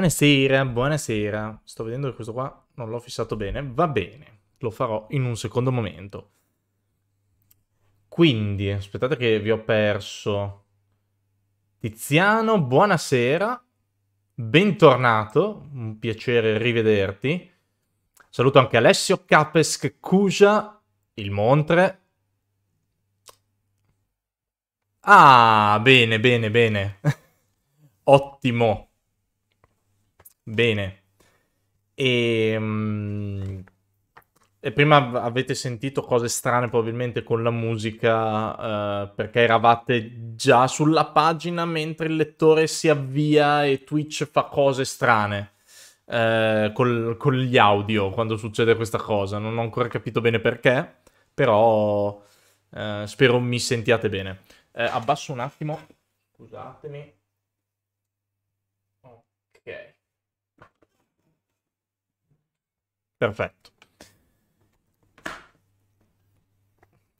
buonasera, buonasera. Sto vedendo che questo qua non l'ho fissato bene. Va bene, lo farò in un secondo momento. Quindi, aspettate che vi ho perso. Tiziano, buonasera. Bentornato, un piacere rivederti. Saluto anche Alessio Capesc Cuja, il Montre. Ah, bene, bene, bene. Ottimo. Bene. E, um, e, prima avete sentito cose strane probabilmente con la musica uh, perché eravate già sulla pagina mentre il lettore si avvia e Twitch fa cose strane uh, col, con gli audio quando succede questa cosa. Non ho ancora capito bene perché, però uh, spero mi sentiate bene. abbasso un attimo, scusatemi. Ok. Perfetto.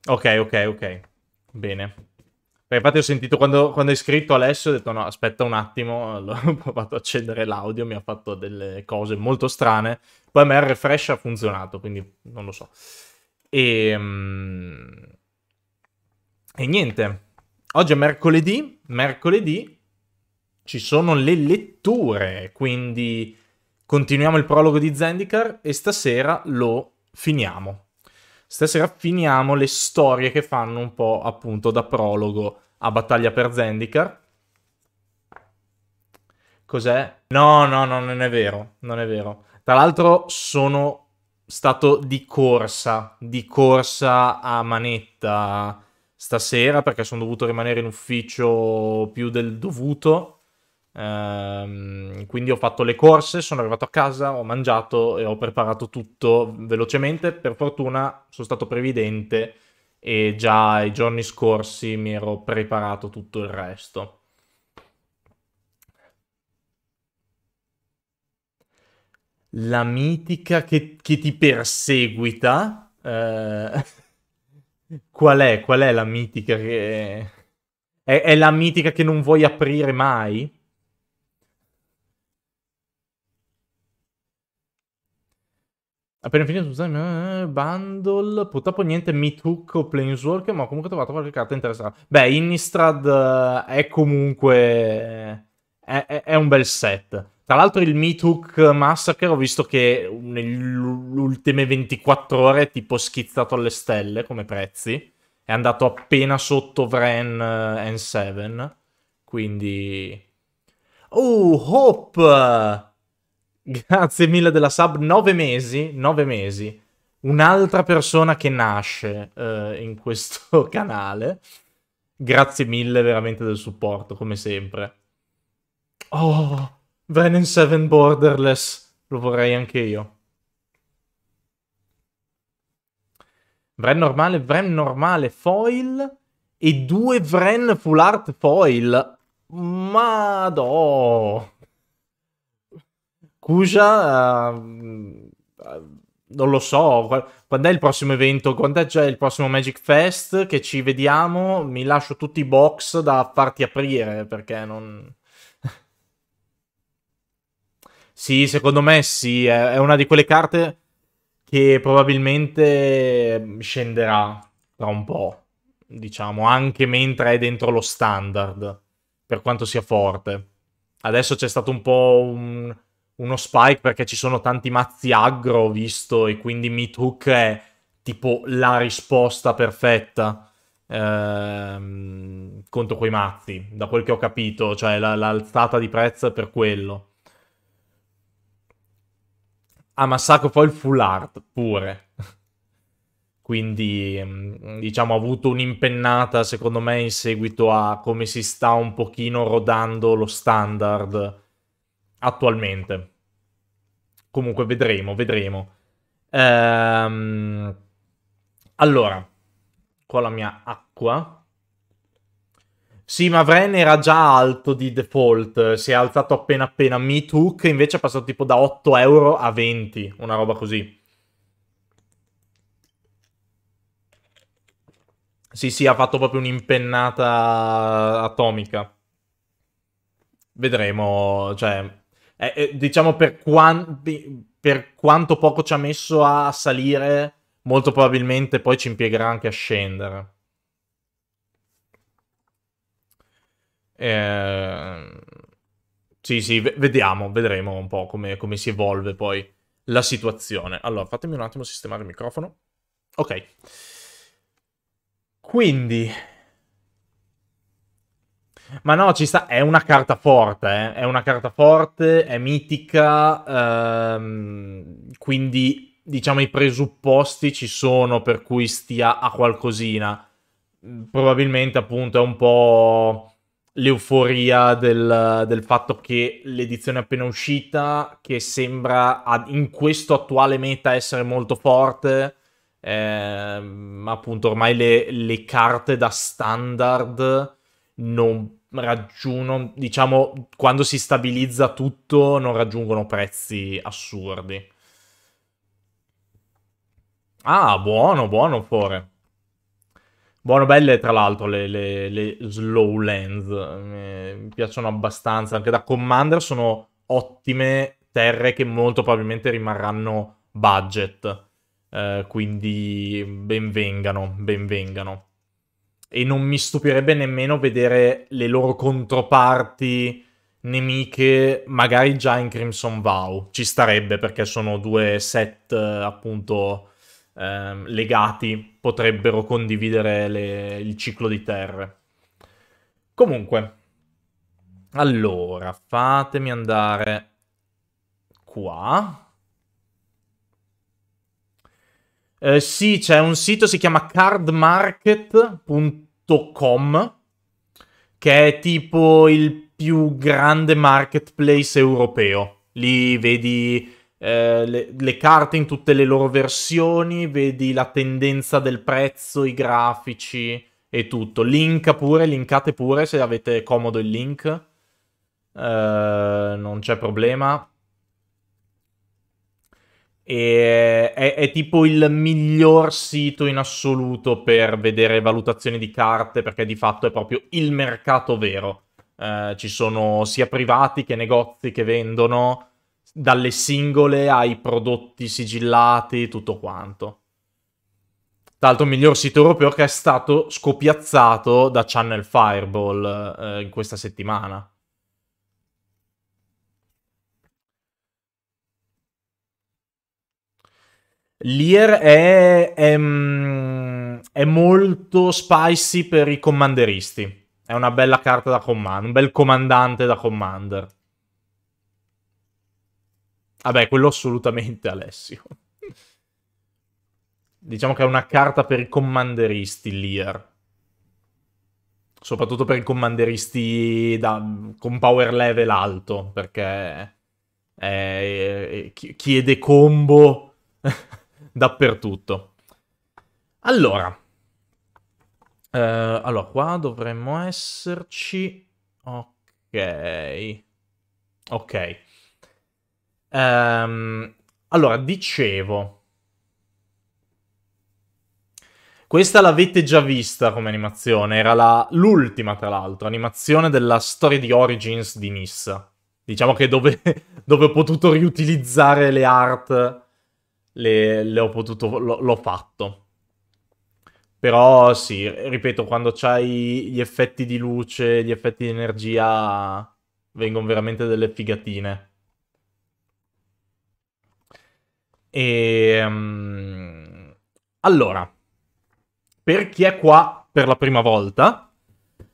Ok, ok, ok. Bene. Perché infatti ho sentito quando, quando hai scritto Alessio, ho detto no, aspetta un attimo, ho provato a accendere l'audio, mi ha fatto delle cose molto strane. Poi a me il refresh ha funzionato, quindi non lo so. E, um, e niente. Oggi è mercoledì, mercoledì ci sono le letture, quindi continuiamo il prologo di Zendikar e stasera lo finiamo. Stasera finiamo le storie che fanno un po' appunto da prologo a Battaglia per Zendikar. Cos'è? No, no, no, non è vero, non è vero. Tra l'altro sono stato di corsa, di corsa a manetta stasera perché sono dovuto rimanere in ufficio più del dovuto Ehm, quindi ho fatto le corse, sono arrivato a casa, ho mangiato e ho preparato tutto velocemente. Per fortuna sono stato previdente e già i giorni scorsi mi ero preparato tutto il resto. La mitica che, che ti perseguita. Eh, qual è? Qual è la mitica che... È, è la mitica che non vuoi aprire mai? Appena finito eh, bundle, purtroppo niente Meat Hook o Planeswalker, ma ho comunque trovato qualche carta interessante. Beh, Innistrad uh, è comunque... È, è, è, un bel set. Tra l'altro il Hook Massacre ho visto che nelle ultime 24 ore è tipo schizzato alle stelle come prezzi. È andato appena sotto Vren uh, N7. Quindi... Oh, Hope! Grazie mille della sub. Nove mesi, nove mesi. Un'altra persona che nasce uh, in questo canale. Grazie mille veramente del supporto, come sempre. Oh, Venom 7 Borderless. Lo vorrei anche io. Vren normale, Vren normale foil e due Vren full art foil. Madò. Kuja, uh, non lo so, quando è il prossimo evento, quando è già il prossimo Magic Fest? Che ci vediamo, mi lascio tutti i box da farti aprire perché non... sì, secondo me sì, è una di quelle carte che probabilmente scenderà tra un po', diciamo, anche mentre è dentro lo standard, per quanto sia forte. Adesso c'è stato un po' un uno spike perché ci sono tanti mazzi aggro, visto, e quindi Meat Hook è tipo la risposta perfetta ehm, contro quei mazzi, da quel che ho capito, cioè la, l'alzata di prezzo è per quello. Ah, Massacro poi il full art pure. Quindi, mm, diciamo, ha avuto un'impennata, secondo me, in seguito a come si sta un pochino rodando lo standard attualmente. Comunque vedremo, vedremo. Ehm, allora, con la mia acqua. Sì, ma Vren era già alto di default, si è alzato appena appena. Meat Hook invece è passato tipo da 8 euro a 20, una roba così. Sì, sì, ha fatto proprio un'impennata atomica. Vedremo, cioè, eh, eh, diciamo per, quan- per quanto poco ci ha messo a salire, molto probabilmente poi ci impiegherà anche a scendere. Eh, sì, sì, vediamo, vedremo un po' come, come, si evolve poi la situazione. Allora, fatemi un attimo sistemare il microfono. Ok. Quindi... Ma no, ci sta, è una carta forte, eh? è una carta forte, è mitica, ehm, quindi diciamo i presupposti ci sono per cui stia a qualcosina. Probabilmente appunto è un po' l'euforia del, del, fatto che l'edizione appena uscita, che sembra in questo attuale meta essere molto forte, eh, appunto ormai le, le, carte da standard non raggiungono, diciamo, quando si stabilizza tutto, non raggiungono prezzi assurdi. Ah, buono, buono, Fore. Buono, belle tra l'altro le, le, le slow lens, mi piacciono abbastanza, anche da Commander sono ottime terre che molto probabilmente rimarranno budget, eh, quindi benvengano, benvengano. E non mi stupirebbe nemmeno vedere le loro controparti nemiche magari già in Crimson Vow, ci starebbe perché sono due set appunto ehm, legati potrebbero condividere le, il ciclo di terre. Comunque, allora, fatemi andare qua. Eh, sì, c'è un sito, si chiama cardmarket.com, che è tipo il più grande marketplace europeo. Lì vedi eh, le, le, carte in tutte le loro versioni, vedi la tendenza del prezzo, i grafici e tutto. Linka pure, linkate pure se avete comodo il link. Eh, non c'è problema. E è, è, tipo il miglior sito in assoluto per vedere valutazioni di carte perché di fatto è proprio il mercato vero. Eh, ci sono sia privati che negozi che vendono dalle singole ai prodotti sigillati, tutto quanto. Tra l'altro, il miglior sito europeo che è stato scopiazzato da Channel Fireball eh, in questa settimana. Lear è, è, mm, è, molto spicy per i commanderisti. È una bella carta da command, un bel comandante da commander. Vabbè, quello assolutamente, Alessio. diciamo che è una carta per i commanderisti, Lear. Soprattutto per i commanderisti da, con power level alto, perché è, chiede combo dappertutto. Allora. Eh, allora, qua dovremmo esserci... Ok. Ok. Ehm, allora, dicevo... Questa l'avete già vista come animazione, era l'ultima tra l'altro, animazione della storia di Origins di Nissa. Diciamo che dove, dove ho potuto riutilizzare le art, le, le ho potuto, l- l'ho fatto. Però sì, ripeto, quando c'hai gli effetti di luce, gli effetti di energia, vengono veramente delle figatine. E, um, allora, per chi è qua per la prima volta,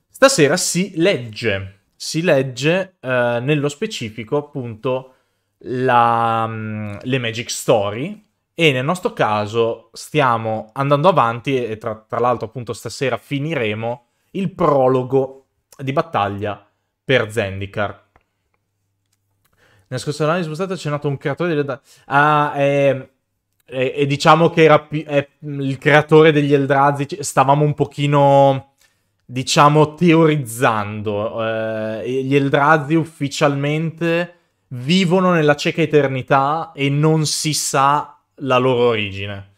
stasera si legge, si legge uh, nello specifico appunto la, um, le Magic Story e nel nostro caso stiamo andando avanti e tra, tra l'altro appunto stasera finiremo il prologo di battaglia per Zendikar. Nella scorsa analisi spostata c'è nato un creatore delle... Ah, è... E, e, diciamo che era pi- il creatore degli Eldrazi. Stavamo un pochino, diciamo, teorizzando. Eh, gli Eldrazi ufficialmente vivono nella cieca eternità e non si sa la loro origine.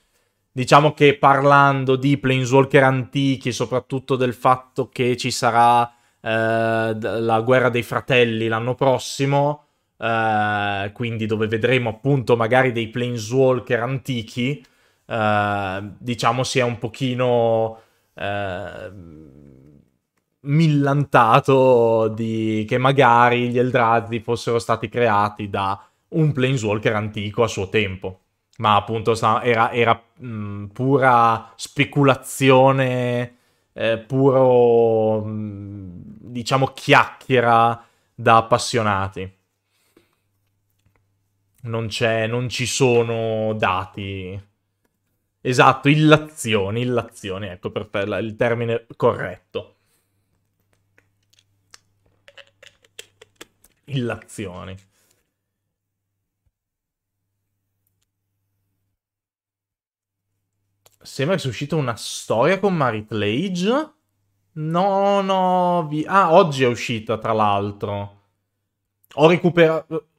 Diciamo che parlando di Planeswalker antichi, soprattutto del fatto che ci sarà eh, la guerra dei fratelli l'anno prossimo, uh, quindi dove vedremo appunto magari dei planeswalker antichi, uh, diciamo sia un pochino millantato di che magari gli Eldrazi fossero stati creati da un planeswalker antico a suo tempo. Ma appunto era, era mh, pura speculazione, eh, puro, mh, diciamo, chiacchiera da appassionati. Non, non ci sono dati. Esatto, illazioni, illazioni, ecco per il termine corretto. Illazioni. Sembra che sia uscita una storia con Marit Lage. No, no. Vi... Ah, oggi è uscita, tra l'altro. Ho recuperato.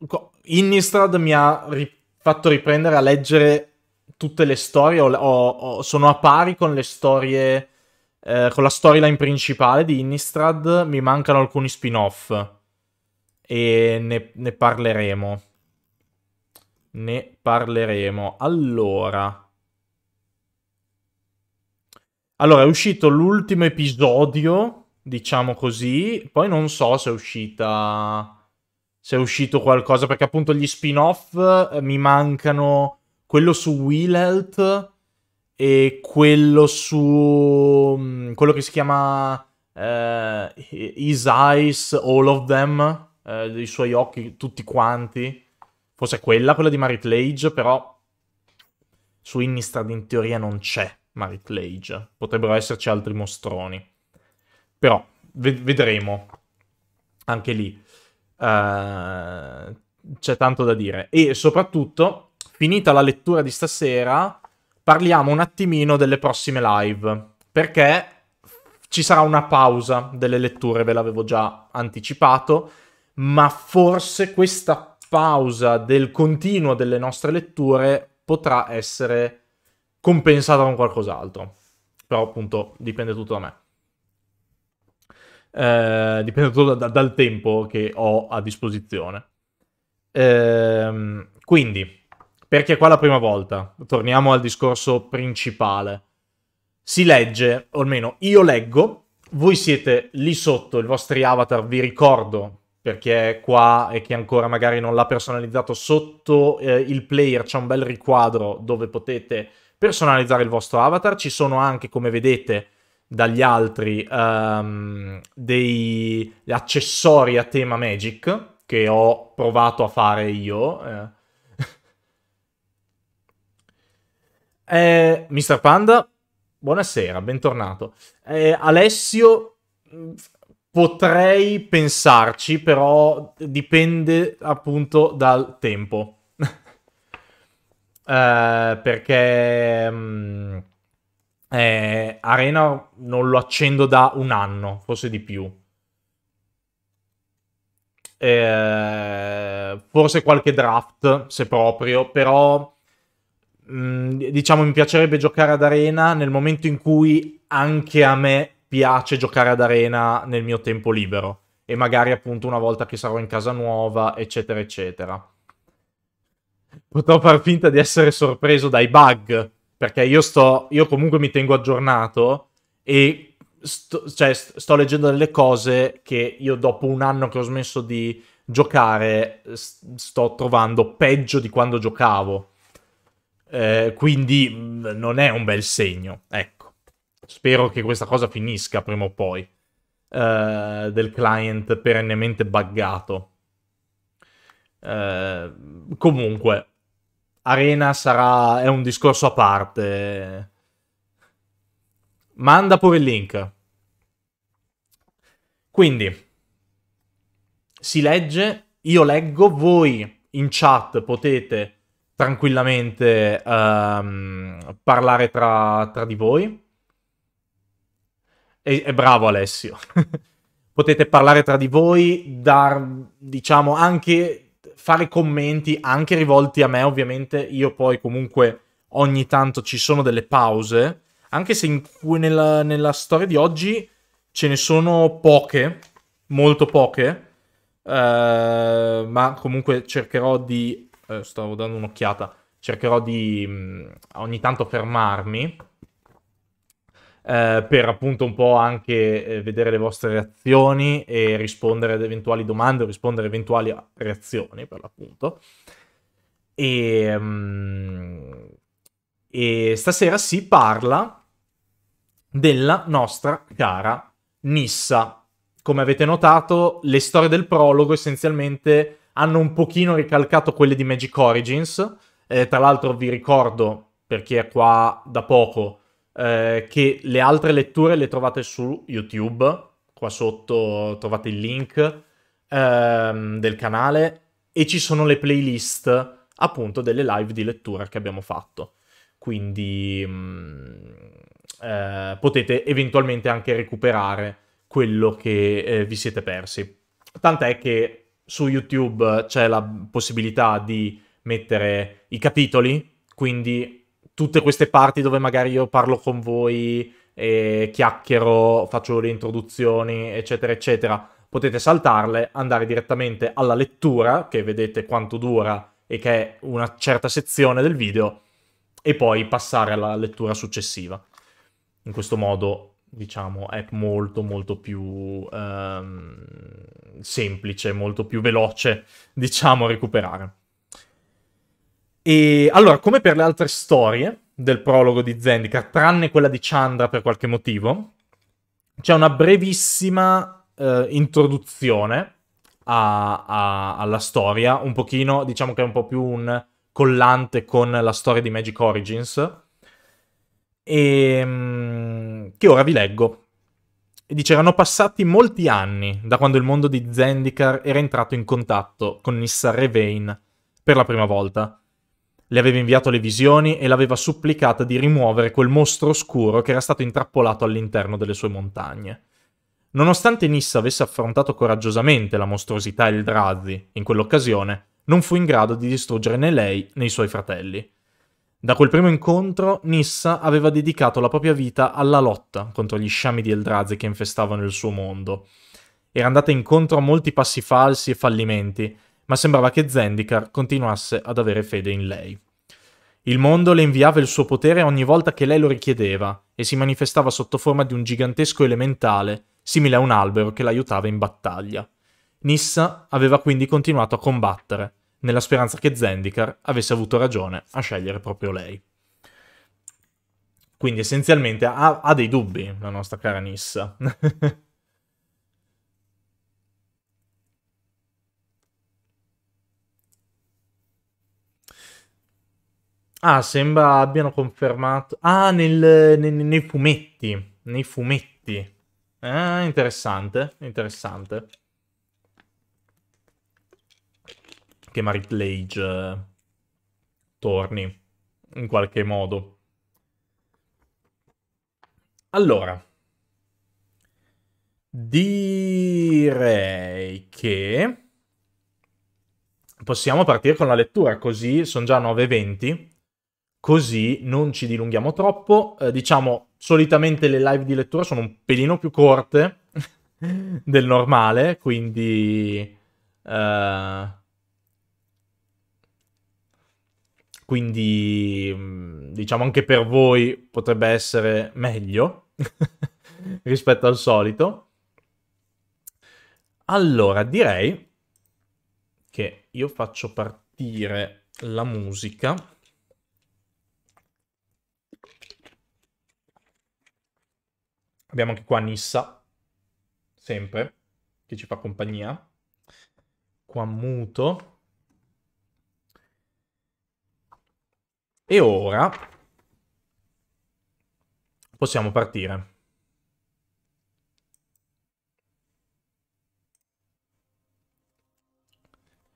Innistrad mi ha ri... fatto riprendere a leggere tutte le storie. Ho... Ho... sono a pari con le storie. Eh, con la storyline principale di Innistrad. Mi mancano alcuni spin-off. E ne, ne parleremo. Ne parleremo. Allora. Allora, è uscito l'ultimo episodio, diciamo così, poi non so se è uscita... se è uscito qualcosa, perché appunto gli spin-off eh, mi mancano quello su Will Health e quello su... Mm, quello che si chiama... Uh, His Eyes, All of Them, uh, i suoi occhi tutti quanti. Forse quella, quella di Marit Lage, però su Innistrad in teoria non c'è. Marit Lage. Potrebbero esserci altri mostroni. Però ved- vedremo. Anche lì uh, c'è tanto da dire. E soprattutto, finita la lettura di stasera, parliamo un attimino delle prossime live. Perché ci sarà una pausa delle letture, ve l'avevo già anticipato. Ma forse questa pausa del continuo delle nostre letture potrà essere compensata con qualcos'altro. Però appunto dipende tutto da me. Eh, dipende tutto da, dal tempo che ho a disposizione. Eh, quindi, perché qua la prima volta? Torniamo al discorso principale. Si legge, o almeno io leggo, voi siete lì sotto, i vostri avatar, vi ricordo, perché qua e che ancora magari non l'ha personalizzato, sotto eh, il player c'è un bel riquadro dove potete personalizzare il vostro avatar. Ci sono anche, come vedete dagli altri, um, dei accessori a tema Magic che ho provato a fare io. Eh. eh, Mr. Panda, buonasera, bentornato. Eh, Alessio, potrei pensarci, però dipende appunto dal tempo. Eh, perché mh, mm, eh, Arena non lo accendo da un anno, forse di più. Eh, forse qualche draft, se proprio, però mh, mm, diciamo mi piacerebbe giocare ad Arena nel momento in cui anche a me piace giocare ad Arena nel mio tempo libero e magari appunto una volta che sarò in casa nuova, eccetera, eccetera potrò far finta di essere sorpreso dai bug, perché io sto, io comunque mi tengo aggiornato e sto, cioè, sto leggendo delle cose che io dopo un anno che ho smesso di giocare sto trovando peggio di quando giocavo. Eh, quindi mm, non è un bel segno, ecco. Spero che questa cosa finisca prima o poi. Eh, del client perennemente buggato. Eh, comunque, Arena sarà... è un discorso a parte. Manda pure il link. Quindi, si legge, io leggo, voi in chat potete tranquillamente um, parlare tra, tra, di voi. E, e bravo Alessio. potete parlare tra di voi, dar, diciamo, anche fare commenti anche rivolti a me, ovviamente io poi comunque ogni tanto ci sono delle pause, anche se in nella, nella storia di oggi ce ne sono poche, molto poche, Uh, ma comunque cercherò di... Uh, stavo dando un'occhiata. Cercherò di um, ogni tanto fermarmi. Uh, per appunto un po' anche vedere le vostre reazioni e rispondere ad eventuali domande o rispondere ad eventuali reazioni per l'appunto. E, um, e stasera si parla della nostra cara Nissa come avete notato, le storie del prologo essenzialmente hanno un pochino ricalcato quelle di Magic Origins. Eh, tra l'altro vi ricordo, per chi è qua da poco, eh, che le altre letture le trovate su YouTube. Qua sotto trovate il link ehm, del canale e ci sono le playlist appunto delle live di lettura che abbiamo fatto. Quindi mh, mm, eh, potete eventualmente anche recuperare quello che eh, vi siete persi. Tant'è che su YouTube c'è la possibilità di mettere i capitoli, quindi tutte queste parti dove magari io parlo con voi, e chiacchiero, faccio le introduzioni, eccetera, eccetera, potete saltarle, andare direttamente alla lettura, che vedete quanto dura e che è una certa sezione del video, e poi passare alla lettura successiva. In questo modo diciamo, è molto molto più ehm, semplice, molto più veloce, diciamo, recuperare. E allora, come per le altre storie del prologo di Zendikar, tranne quella di Chandra per qualche motivo, c'è una brevissima eh, introduzione a, a, alla storia, un pochino, diciamo che è un po' più un collante con la storia di Magic Origins, e, ehm, che ora vi leggo. E dice, erano passati molti anni da quando il mondo di Zendikar era entrato in contatto con Nissa Revain per la prima volta. Le aveva inviato le visioni e l'aveva supplicata di rimuovere quel mostro oscuro che era stato intrappolato all'interno delle sue montagne. Nonostante Nissa avesse affrontato coraggiosamente la mostruosità Eldrazi in quell'occasione, non fu in grado di distruggere né lei né i suoi fratelli. Da quel primo incontro, Nissa aveva dedicato la propria vita alla lotta contro gli sciami di Eldrazi che infestavano il suo mondo. Era andata incontro a molti passi falsi e fallimenti, ma sembrava che Zendikar continuasse ad avere fede in lei. Il mondo le inviava il suo potere ogni volta che lei lo richiedeva e si manifestava sotto forma di un gigantesco elementale, simile a un albero che l'aiutava in battaglia. Nissa aveva quindi continuato a combattere, nella speranza che Zendikar avesse avuto ragione a scegliere proprio lei. Quindi essenzialmente ha, ha dei dubbi la nostra cara Nissa. ah, sembra abbiano confermato... Ah, nel, nei, nei fumetti. Nei fumetti. Ah, interessante, interessante. che Marit Lage eh, torni in qualche modo. Allora, direi che possiamo partire con la lettura, così sono già 9.20, così non ci dilunghiamo troppo. Eh, diciamo, solitamente le live di lettura sono un pelino più corte del normale, quindi... Uh, Quindi, mm, diciamo, anche per voi potrebbe essere meglio rispetto al solito. Allora, direi che io faccio partire la musica. Abbiamo anche qua Nissa, sempre, che ci fa compagnia. Qua muto. E ora possiamo partire.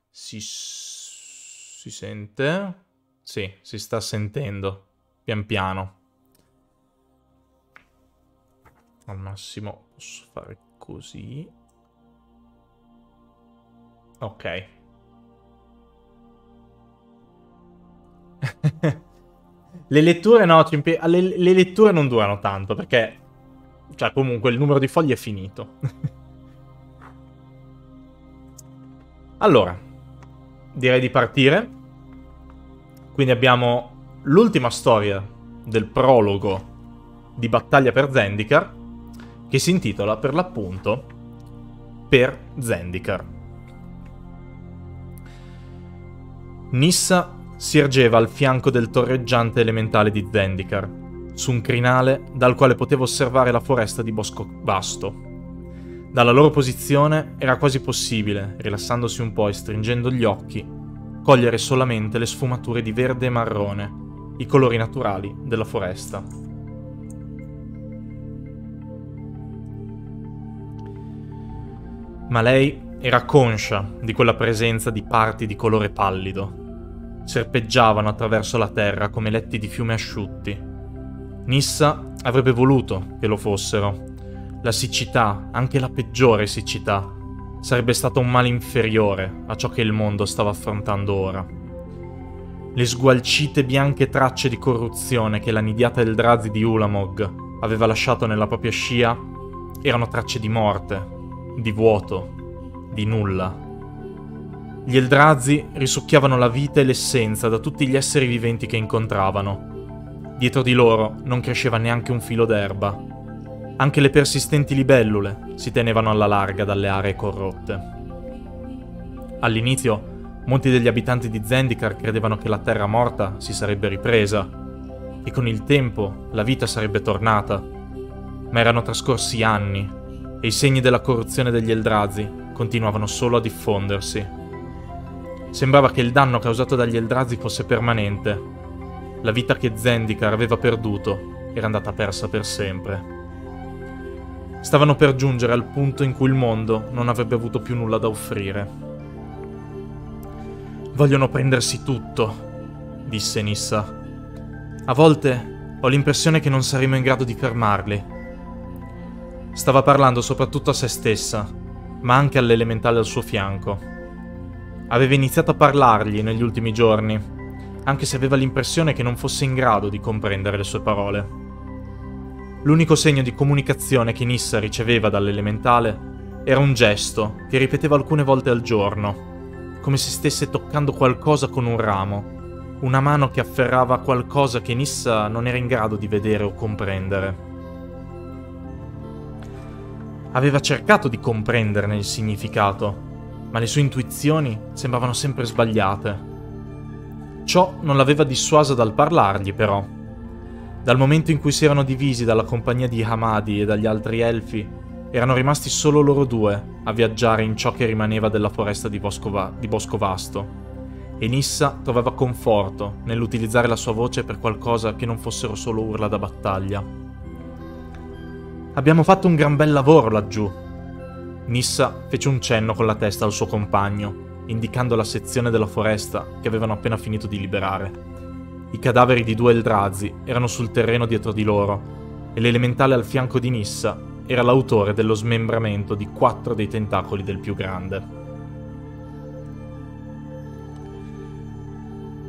Si, si sente? Sì, si sta sentendo. Pian piano. Al massimo posso fare così. Ok. le letture no, le, le letture non durano tanto perché, cioè comunque il numero di fogli è finito. Allora, direi di partire. Quindi abbiamo l'ultima storia del prologo di Battaglia per Zendikar, che si intitola per l'appunto Per Zendikar. Nissa si ergeva al fianco del torreggiante elementale di Zendikar, su un crinale dal quale poteva osservare la foresta di Bosco Vasto. Dalla loro posizione era quasi possibile, rilassandosi un po' e stringendo gli occhi, cogliere solamente le sfumature di verde e marrone, i colori naturali della foresta. Ma lei era conscia di quella presenza di parti di colore pallido. Serpeggiavano attraverso la terra come letti di fiume asciutti. Nissa avrebbe voluto che lo fossero. La siccità, anche la peggiore siccità, sarebbe stata un male inferiore a ciò che il mondo stava affrontando ora. Le sgualcite bianche tracce di corruzione che la nidiata Eldrazi di Ulamog aveva lasciato nella propria scia erano tracce di morte, di vuoto, di nulla. Gli Eldrazi risucchiavano la vita e l'essenza da tutti gli esseri viventi che incontravano. Dietro di loro non cresceva neanche un filo d'erba. Anche le persistenti libellule si tenevano alla larga dalle aree corrotte. All'inizio, molti degli abitanti di Zendikar credevano che la terra morta si sarebbe ripresa e con il tempo la vita sarebbe tornata. Ma erano trascorsi anni e i segni della corruzione degli Eldrazi continuavano solo a diffondersi. Sembrava che il danno causato dagli Eldrazi fosse permanente. La vita che Zendikar aveva perduto era andata persa per sempre. Stavano per giungere al punto in cui il mondo non avrebbe avuto più nulla da offrire. Vogliono prendersi tutto, disse Nissa. A volte ho l'impressione che non saremo in grado di fermarli. Stava parlando soprattutto a se stessa, ma anche all'elementale al suo fianco. Aveva iniziato a parlargli negli ultimi giorni, anche se aveva l'impressione che non fosse in grado di comprendere le sue parole. L'unico segno di comunicazione che Nissa riceveva dall'elementale era un gesto che ripeteva alcune volte al giorno, come se stesse toccando qualcosa con un ramo, una mano che afferrava qualcosa che Nissa non era in grado di vedere o comprendere. Aveva cercato di comprenderne il significato, ma le sue intuizioni sembravano sempre sbagliate. Ciò non l'aveva dissuasa dal parlargli, però. Dal momento in cui si erano divisi dalla compagnia di Hamadi e dagli altri elfi, erano rimasti solo loro due a viaggiare in ciò che rimaneva della foresta di Bosco, Va- di Bosco Vasto. E Nissa trovava conforto nell'utilizzare la sua voce per qualcosa che non fossero solo urla da battaglia. Abbiamo fatto un gran bel lavoro laggiù. Nissa fece un cenno con la testa al suo compagno, indicando la sezione della foresta che avevano appena finito di liberare. I cadaveri di due Eldrazi erano sul terreno dietro di loro e l'elementale al fianco di Nissa era l'autore dello smembramento di quattro dei tentacoli del più grande.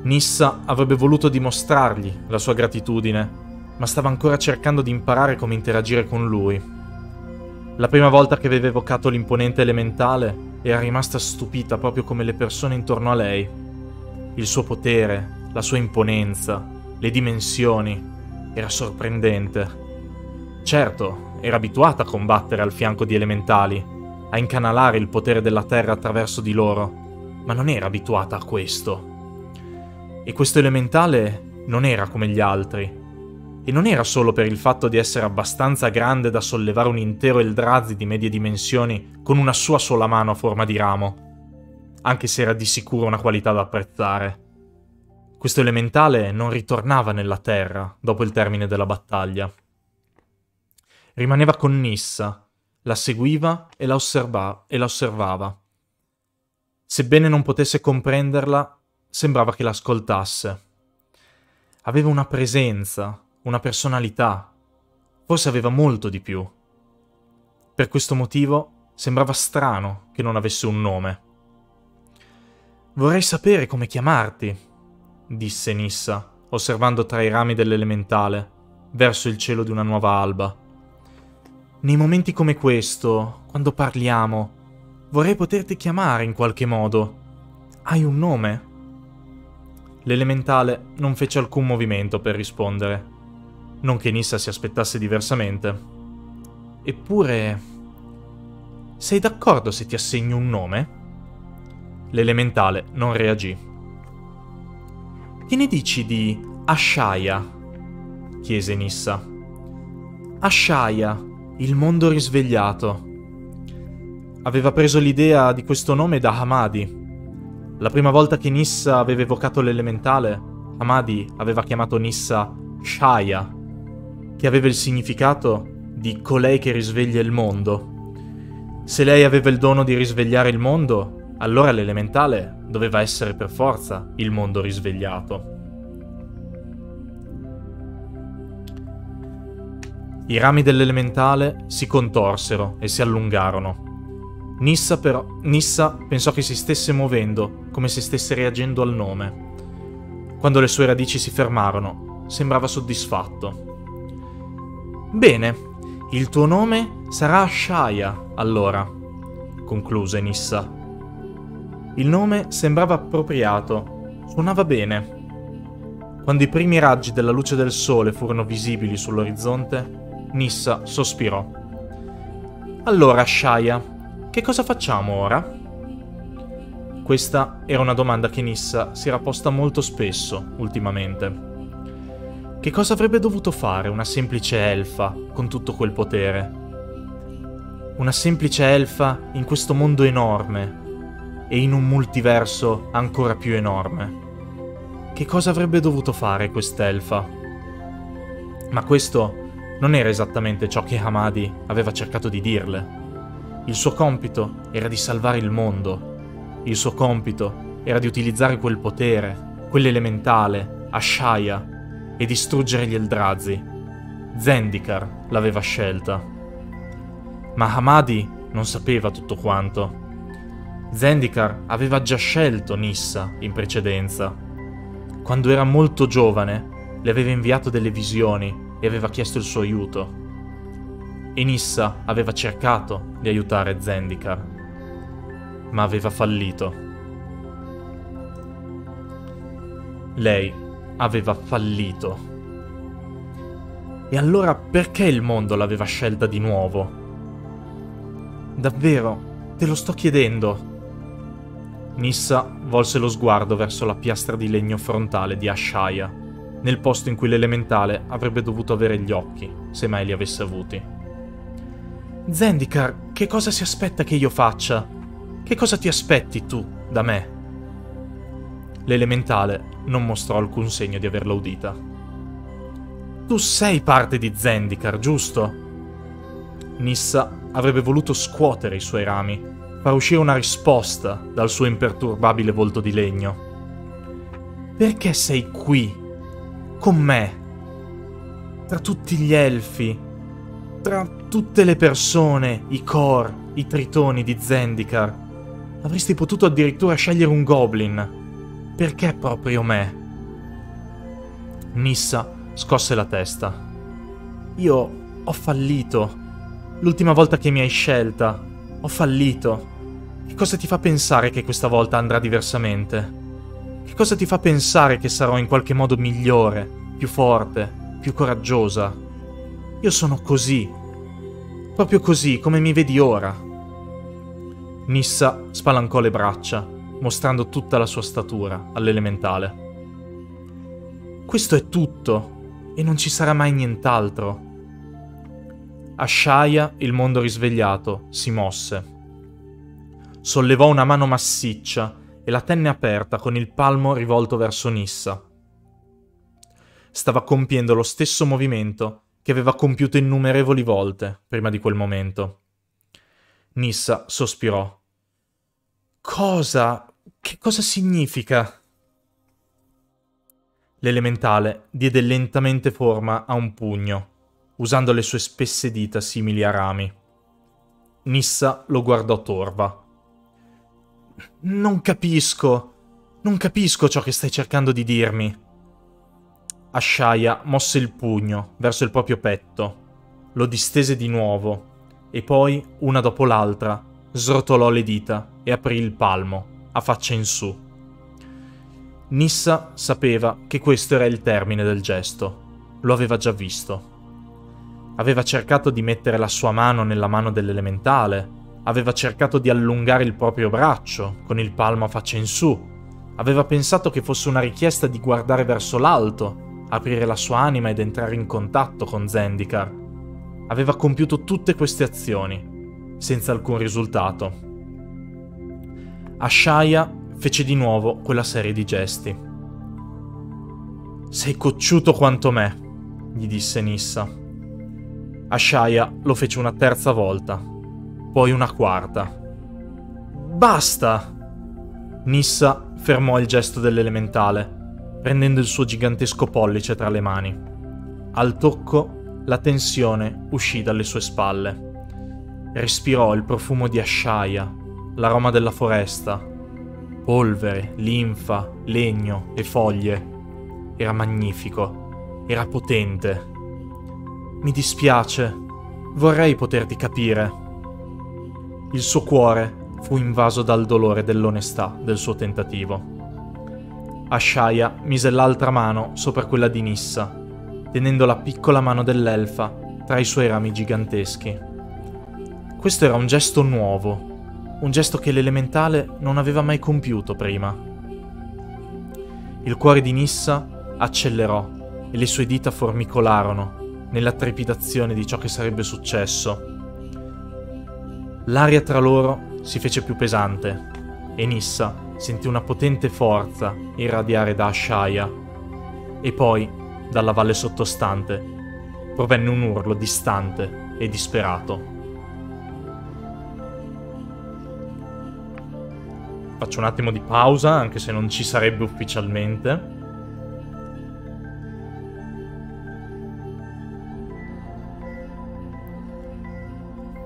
Nissa avrebbe voluto dimostrargli la sua gratitudine ma stava ancora cercando di imparare come interagire con lui. La prima volta che aveva evocato l'imponente elementale era rimasta stupita proprio come le persone intorno a lei. Il suo potere, la sua imponenza, le dimensioni, era sorprendente. Certo, era abituata a combattere al fianco di elementali, a incanalare il potere della terra attraverso di loro, ma non era abituata a questo. E questo elementale non era come gli altri, e non era solo per il fatto di essere abbastanza grande da sollevare un intero Eldrazi di medie dimensioni con una sua sola mano a forma di ramo, anche se era di sicuro una qualità da apprezzare. Questo elementale non ritornava nella Terra dopo il termine della battaglia. Rimaneva con Nissa, la seguiva e la, osserva- e la osservava. Sebbene non potesse comprenderla, sembrava che l'ascoltasse. Aveva una presenza, una personalità, forse aveva molto di più. Per questo motivo sembrava strano che non avesse un nome. Vorrei sapere come chiamarti, disse Nissa, osservando tra i rami dell'elementale, verso il cielo di una nuova alba. Nei momenti come questo, quando parliamo, Vorrei poterti chiamare in qualche modo. Hai un nome? L'elementale non fece alcun movimento per rispondere. Non che Nissa si aspettasse diversamente. Eppure... Sei d'accordo se ti assegno un nome? L'elementale non reagì. Che ne dici di Ashaya? chiese Nissa. Ashaya, il mondo risvegliato. Aveva preso l'idea di questo nome da Hamadi. La prima volta che Nissa aveva evocato l'elementale, Hamadi aveva chiamato Nissa Shaya, che aveva il significato di colei che risveglia il mondo. Se lei aveva il dono di risvegliare il mondo, allora l'elementale doveva essere per forza il mondo risvegliato. I rami dell'elementale si contorsero e si allungarono. Nissa però Nissa pensò che si stesse muovendo, come se stesse reagendo al nome. Quando le sue radici si fermarono, sembrava soddisfatto. Bene, il tuo nome sarà Shaya, allora, concluse Nissa. Il nome sembrava appropriato, suonava bene. Quando i primi raggi della luce del sole furono visibili sull'orizzonte, Nissa sospirò. Allora, Shaya, che cosa facciamo ora? Questa era una domanda che Nissa si era posta molto spesso ultimamente. Che cosa avrebbe dovuto fare una semplice elfa con tutto quel potere? Una semplice elfa in questo mondo enorme e in un multiverso ancora più enorme. Che cosa avrebbe dovuto fare quest'elfa? Ma questo non era esattamente ciò che Hamadi aveva cercato di dirle. Il suo compito era di salvare il mondo. Il suo compito era di utilizzare quel potere, quell'elementale, Ashaya, e distruggere gli Eldrazi. Zendikar l'aveva scelta. Ma Hamadi non sapeva tutto quanto. Zendikar aveva già scelto Nissa in precedenza. Quando era molto giovane, le aveva inviato delle visioni e aveva chiesto il suo aiuto. E Nissa aveva cercato di aiutare Zendikar, ma aveva fallito. Lei aveva fallito. E allora perché il mondo l'aveva scelta di nuovo? Davvero, te lo sto chiedendo. Nissa volse lo sguardo verso la piastra di legno frontale di Ashaya nel posto in cui l'elementale avrebbe dovuto avere gli occhi, se mai li avesse avuti. Zendikar, che cosa si aspetta che io faccia? Che cosa ti aspetti tu da me? L'elementale non mostrò alcun segno di averla udita. Tu sei parte di Zendikar, giusto? Nissa avrebbe voluto scuotere i suoi rami, far uscire una risposta dal suo imperturbabile volto di legno. Perché sei qui con me, tra tutti gli elfi, tra tutte le persone, i Kor, i Tritoni di Zendikar. Avresti potuto addirittura scegliere un Goblin. Perché proprio me? Nissa scosse la testa. Io ho fallito. L'ultima volta che mi hai scelta, ho fallito. Che cosa ti fa pensare che questa volta andrà diversamente? Che cosa ti fa pensare che sarò in qualche modo migliore, più forte, più coraggiosa? Io sono così. Proprio così, come mi vedi ora. Nissa spalancò le braccia, mostrando tutta la sua statura all'elementale. Questo è tutto, e non ci sarà mai nient'altro. Ashaya, il mondo risvegliato, si mosse. Sollevò una mano massiccia e la tenne aperta con il palmo rivolto verso Nissa. Stava compiendo lo stesso movimento che aveva compiuto innumerevoli volte prima di quel momento. Nissa sospirò. Cosa? Che cosa significa? L'elementale diede lentamente forma a un pugno, usando le sue spesse dita simili a rami. Nissa lo guardò torva. Non capisco. Non capisco ciò che stai cercando di dirmi. Ashaya mosse il pugno verso il proprio petto, lo distese di nuovo e poi, una dopo l'altra, srotolò le dita e aprì il palmo, a faccia in su. Nissa sapeva che questo era il termine del gesto. Lo aveva già visto. Aveva cercato di mettere la sua mano nella mano dell'elementale, aveva cercato di allungare il proprio braccio, con il palmo a faccia in su, aveva pensato che fosse una richiesta di guardare verso l'alto, aprire la sua anima ed entrare in contatto con Zendikar. Aveva compiuto tutte queste azioni, senza alcun risultato. Ashaya fece di nuovo quella serie di gesti. Sei cocciuto quanto me, gli disse Nissa. Ashaya lo fece una terza volta, poi una quarta. Basta! Nissa fermò il gesto dell'elementale, prendendo il suo gigantesco pollice tra le mani. Al tocco, la tensione uscì dalle sue spalle. Respirò il profumo di Ashaya, l'aroma della foresta, polvere, linfa, legno e foglie. Era magnifico, era potente mi dispiace. Vorrei poterti capire. Il suo cuore fu invaso dal dolore dell'onestà del suo tentativo. Ashaya mise l'altra mano sopra quella di Nissa, tenendo la piccola mano dell'elfa tra i suoi rami giganteschi. Questo era un gesto nuovo, un gesto che l'elementale non aveva mai compiuto prima. Il cuore di Nissa accelerò e le sue dita formicolarono nella trepidazione di ciò che sarebbe successo. L'aria tra loro si fece più pesante e Nissa sentì una potente forza irradiare da Ashaya. E poi, dalla valle sottostante, provenne un urlo distante e disperato. Faccio un attimo di pausa, anche se non ci sarebbe ufficialmente.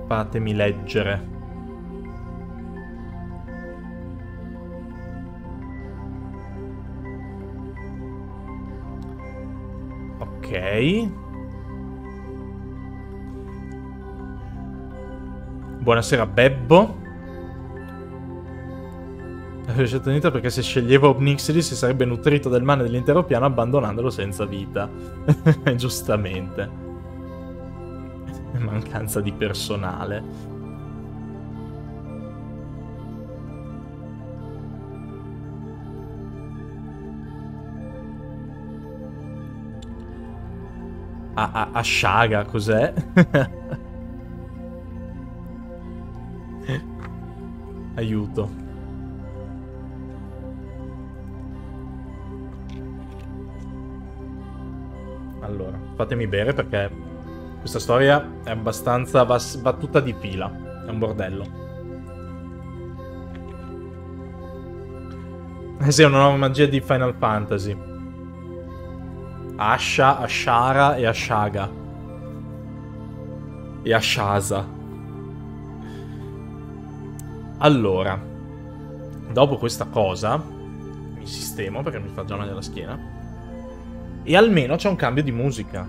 Fatemi leggere. Ok. Buonasera Bebbo. Avevo scelto Nita perché se sceglievo Obnixili si sarebbe nutrito del mane dell'intero piano abbandonandolo senza vita. Giustamente mancanza di personale. A, a, a Shaga, cos'è? Aiuto. Allora, fatemi bere perché questa storia è abbastanza va, va tutta di fila. È un bordello. Eh sì, è una nuova magia di Final Fantasy. Asha, Ashara e Ashaga. E Ashasa. Allora, dopo questa cosa, mi sistemo perché mi fa già male la schiena. E almeno c'è un cambio di musica.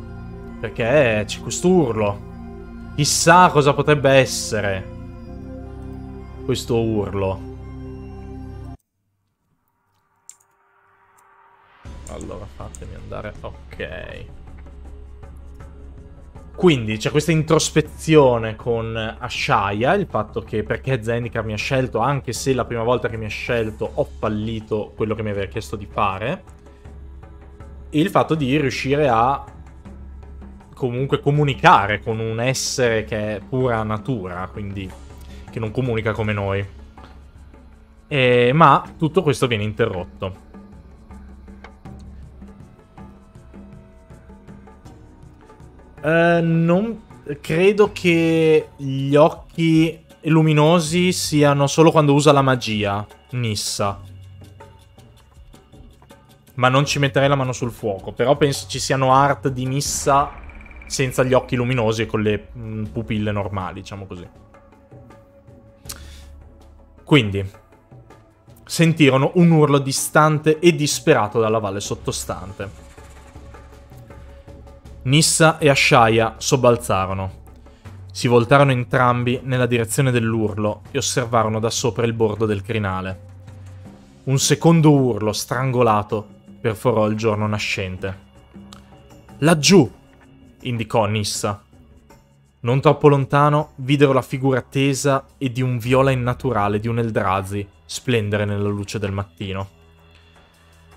Perché c'è quest'urlo. Chissà cosa potrebbe essere questo urlo. Allora, fatemi andare... Ok. Quindi c'è questa introspezione con Ashaya, il fatto che perché Zendikar mi ha scelto, anche se la prima volta che mi ha scelto ho fallito quello che mi aveva chiesto di fare, e il fatto di riuscire a comunque comunicare con un essere che è pura natura, quindi che non comunica come noi. E, ma tutto questo viene interrotto. Uh, non credo che gli occhi luminosi siano solo quando usa la magia, Nissa. Ma non ci metterei la mano sul fuoco. Però penso ci siano art di Nissa senza gli occhi luminosi e con le mm, pupille normali, diciamo così. Quindi, sentirono un urlo distante e disperato dalla valle sottostante. Nissa e Ashaya sobbalzarono. Si voltarono entrambi nella direzione dell'urlo e osservarono da sopra il bordo del crinale. Un secondo urlo strangolato perforò il giorno nascente. Laggiù! indicò Nissa. Non troppo lontano videro la figura tesa e di un viola innaturale di un Eldrazi splendere nella luce del mattino.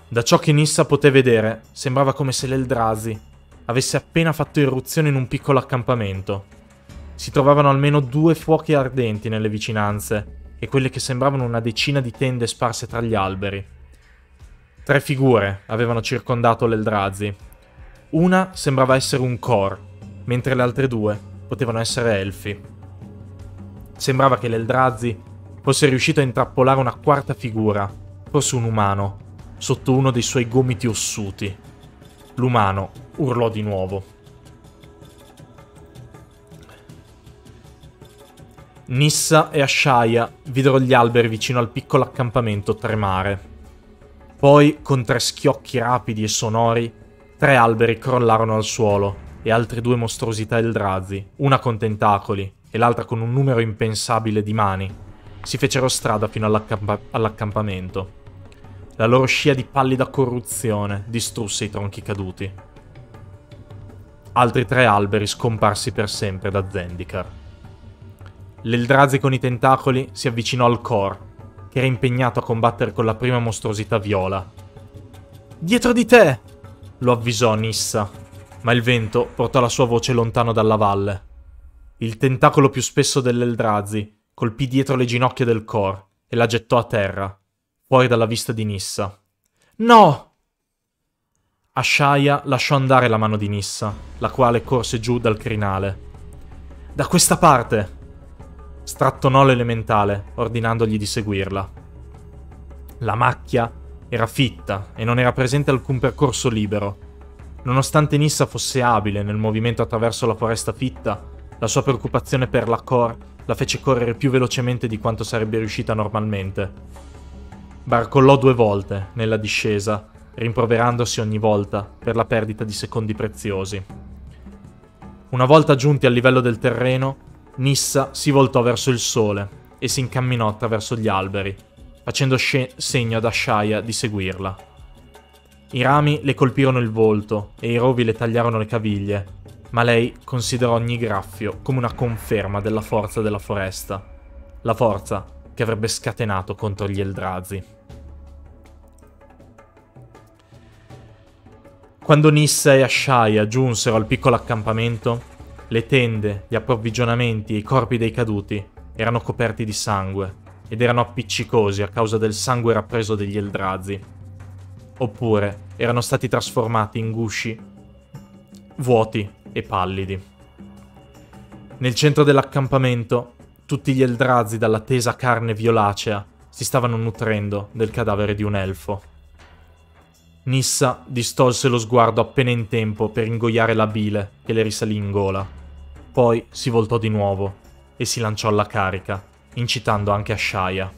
Da ciò che Nissa poté vedere, sembrava come se l'Eldrazi avesse appena fatto irruzione in un piccolo accampamento. Si trovavano almeno due fuochi ardenti nelle vicinanze e quelle che sembravano una decina di tende sparse tra gli alberi. Tre figure avevano circondato l'Eldrazi. Una sembrava essere un Kor, mentre le altre due potevano essere elfi. Sembrava che l'Eldrazi fosse riuscito a intrappolare una quarta figura, forse un umano, sotto uno dei suoi gomiti ossuti. L'umano urlò di nuovo. Nissa e Ashaya videro gli alberi vicino al piccolo accampamento tremare. Poi, con tre schiocchi rapidi e sonori, tre alberi crollarono al suolo e altre due mostruosità Eldrazi, una con tentacoli e l'altra con un numero impensabile di mani, si fecero strada fino all'accampa- all'accampamento. La loro scia di pallida corruzione distrusse i tronchi caduti. Altri tre alberi scomparsi per sempre da Zendikar. L'Eldrazi con i tentacoli si avvicinò al Kor, che era impegnato a combattere con la prima mostruosità viola. Dietro di te! lo avvisò Nissa, ma il vento portò la sua voce lontano dalla valle. Il tentacolo più spesso dell'Eldrazi colpì dietro le ginocchia del Cor e la gettò a terra, fuori dalla vista di Nissa. No! Ashaya lasciò andare la mano di Nissa, la quale corse giù dal crinale. Da questa parte! Strattonò l'elementale, ordinandogli di seguirla. La macchia era fitta e non era presente alcun percorso libero, Nonostante Nissa fosse abile nel movimento attraverso la foresta fitta, la sua preoccupazione per la Cor la fece correre più velocemente di quanto sarebbe riuscita normalmente. Barcollò due volte nella discesa, rimproverandosi ogni volta per la perdita di secondi preziosi. Una volta giunti al livello del terreno, Nissa si voltò verso il sole e si incamminò attraverso gli alberi, facendo segno ad Ashaya di seguirla. I rami le colpirono il volto e i rovi le tagliarono le caviglie, ma lei considerò ogni graffio come una conferma della forza della foresta, la forza che avrebbe scatenato contro gli Eldrazi. Quando Nissa e Ashaya giunsero al piccolo accampamento, le tende, gli approvvigionamenti e i corpi dei caduti erano coperti di sangue ed erano appiccicosi a causa del sangue rappreso degli Eldrazi oppure erano stati trasformati in gusci vuoti e pallidi. Nel centro dell'accampamento, tutti gli eldrazi dalla tesa carne violacea si stavano nutrendo del cadavere di un elfo. Nissa distolse lo sguardo appena in tempo per ingoiare la bile che le risalì in gola. Poi si voltò di nuovo e si lanciò alla carica, incitando anche Ashaya.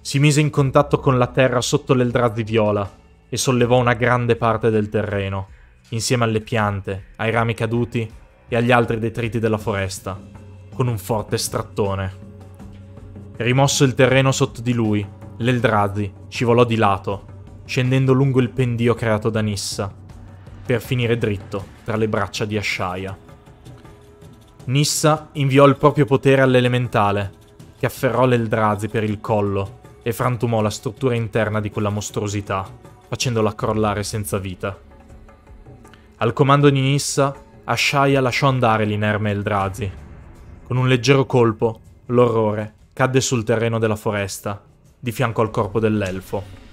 Si mise in contatto con la terra sotto l'Eldrazi viola e sollevò una grande parte del terreno, insieme alle piante, ai rami caduti e agli altri detriti della foresta, con un forte strattone. Rimosso il terreno sotto di lui, l'Eldrazi scivolò di lato, scendendo lungo il pendio creato da Nissa, per finire dritto tra le braccia di Ashaya. Nissa inviò il proprio potere all'elementale, che afferrò l'Eldrazi per il collo e frantumò la struttura interna di quella mostruosità, facendola crollare senza vita. Al comando di Nissa, Ashaya lasciò andare l'inerme Eldrazi. Con un leggero colpo, l'orrore cadde sul terreno della foresta, di fianco al corpo dell'elfo.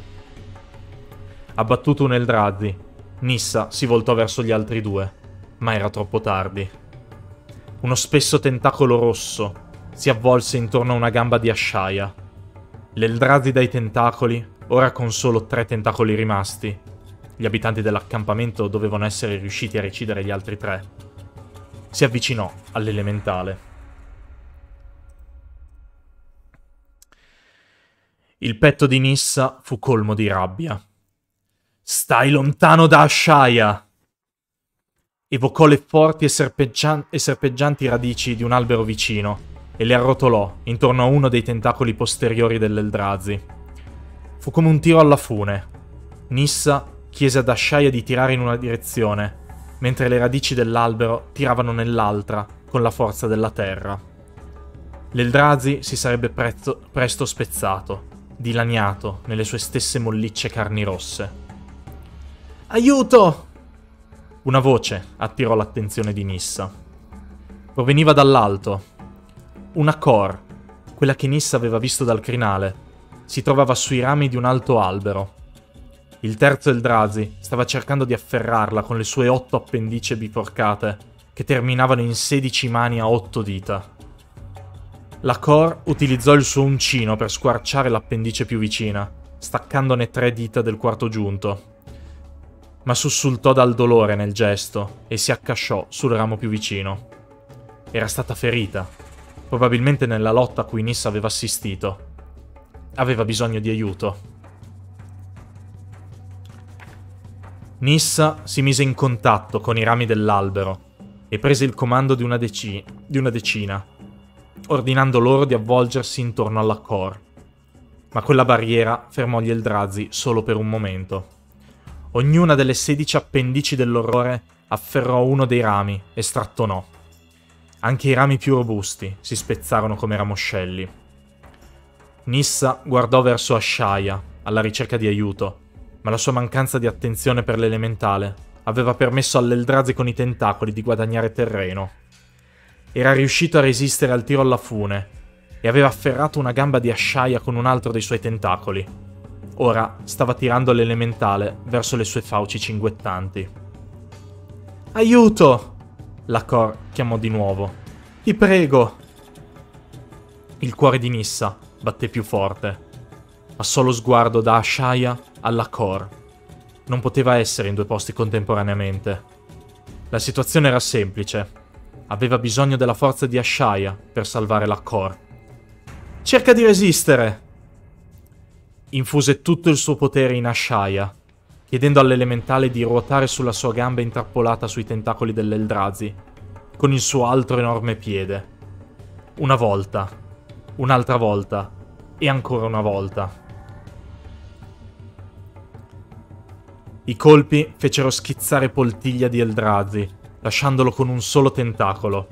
Abbattuto un Eldrazi, Nissa si voltò verso gli altri due, ma era troppo tardi. Uno spesso tentacolo rosso si avvolse intorno a una gamba di Ashaya L'Eldrazi dai tentacoli, ora con solo tre tentacoli rimasti. Gli abitanti dell'accampamento dovevano essere riusciti a recidere gli altri tre. Si avvicinò all'elementale. Il petto di Nissa fu colmo di rabbia. Stai lontano da Ashaya! evocò le forti e, serpeggian- e serpeggianti radici di un albero vicino e le arrotolò intorno a uno dei tentacoli posteriori dell'Eldrazi. Fu come un tiro alla fune. Nissa chiese ad Ashaya di tirare in una direzione, mentre le radici dell'albero tiravano nell'altra con la forza della terra. L'Eldrazi si sarebbe presto spezzato, dilaniato nelle sue stesse mollicce carni rosse. Aiuto! Una voce attirò l'attenzione di Nissa. Proveniva dall'alto, una Cor, quella che Nissa aveva visto dal crinale, si trovava sui rami di un alto albero. Il terzo Eldrazi stava cercando di afferrarla con le sue otto appendici biforcate, che terminavano in sedici mani a otto dita. La Cor utilizzò il suo uncino per squarciare l'appendice più vicina, staccandone tre dita del quarto giunto. Ma sussultò dal dolore nel gesto e si accasciò sul ramo più vicino. Era stata ferita probabilmente nella lotta a cui Nissa aveva assistito. Aveva bisogno di aiuto. Nissa si mise in contatto con i rami dell'albero e prese il comando di una, deci- di una decina, ordinando loro di avvolgersi intorno alla Cor. Ma quella barriera fermò gli Eldrazi solo per un momento. Ognuna delle sedici appendici dell'orrore afferrò uno dei rami e strattonò. Anche i rami più robusti si spezzarono come ramoscelli. Nissa guardò verso Ashaya, alla ricerca di aiuto, ma la sua mancanza di attenzione per l'elementale aveva permesso all'Eldrazi con i tentacoli di guadagnare terreno. Era riuscito a resistere al tiro alla fune e aveva afferrato una gamba di Ashaya con un altro dei suoi tentacoli. Ora stava tirando l'elementale verso le sue fauci cinguettanti. Aiuto! La Cor chiamò di nuovo. Ti prego. Il cuore di Nissa batté più forte. Passò lo sguardo da Ashaya alla Cor. Non poteva essere in due posti contemporaneamente. La situazione era semplice. Aveva bisogno della forza di Ashaya per salvare la Cor. Cerca di resistere! Infuse tutto il suo potere in Ashaya chiedendo all'elementale di ruotare sulla sua gamba intrappolata sui tentacoli dell'Eldrazi, con il suo altro enorme piede. Una volta, un'altra volta, e ancora una volta. I colpi fecero schizzare poltiglia di Eldrazi, lasciandolo con un solo tentacolo.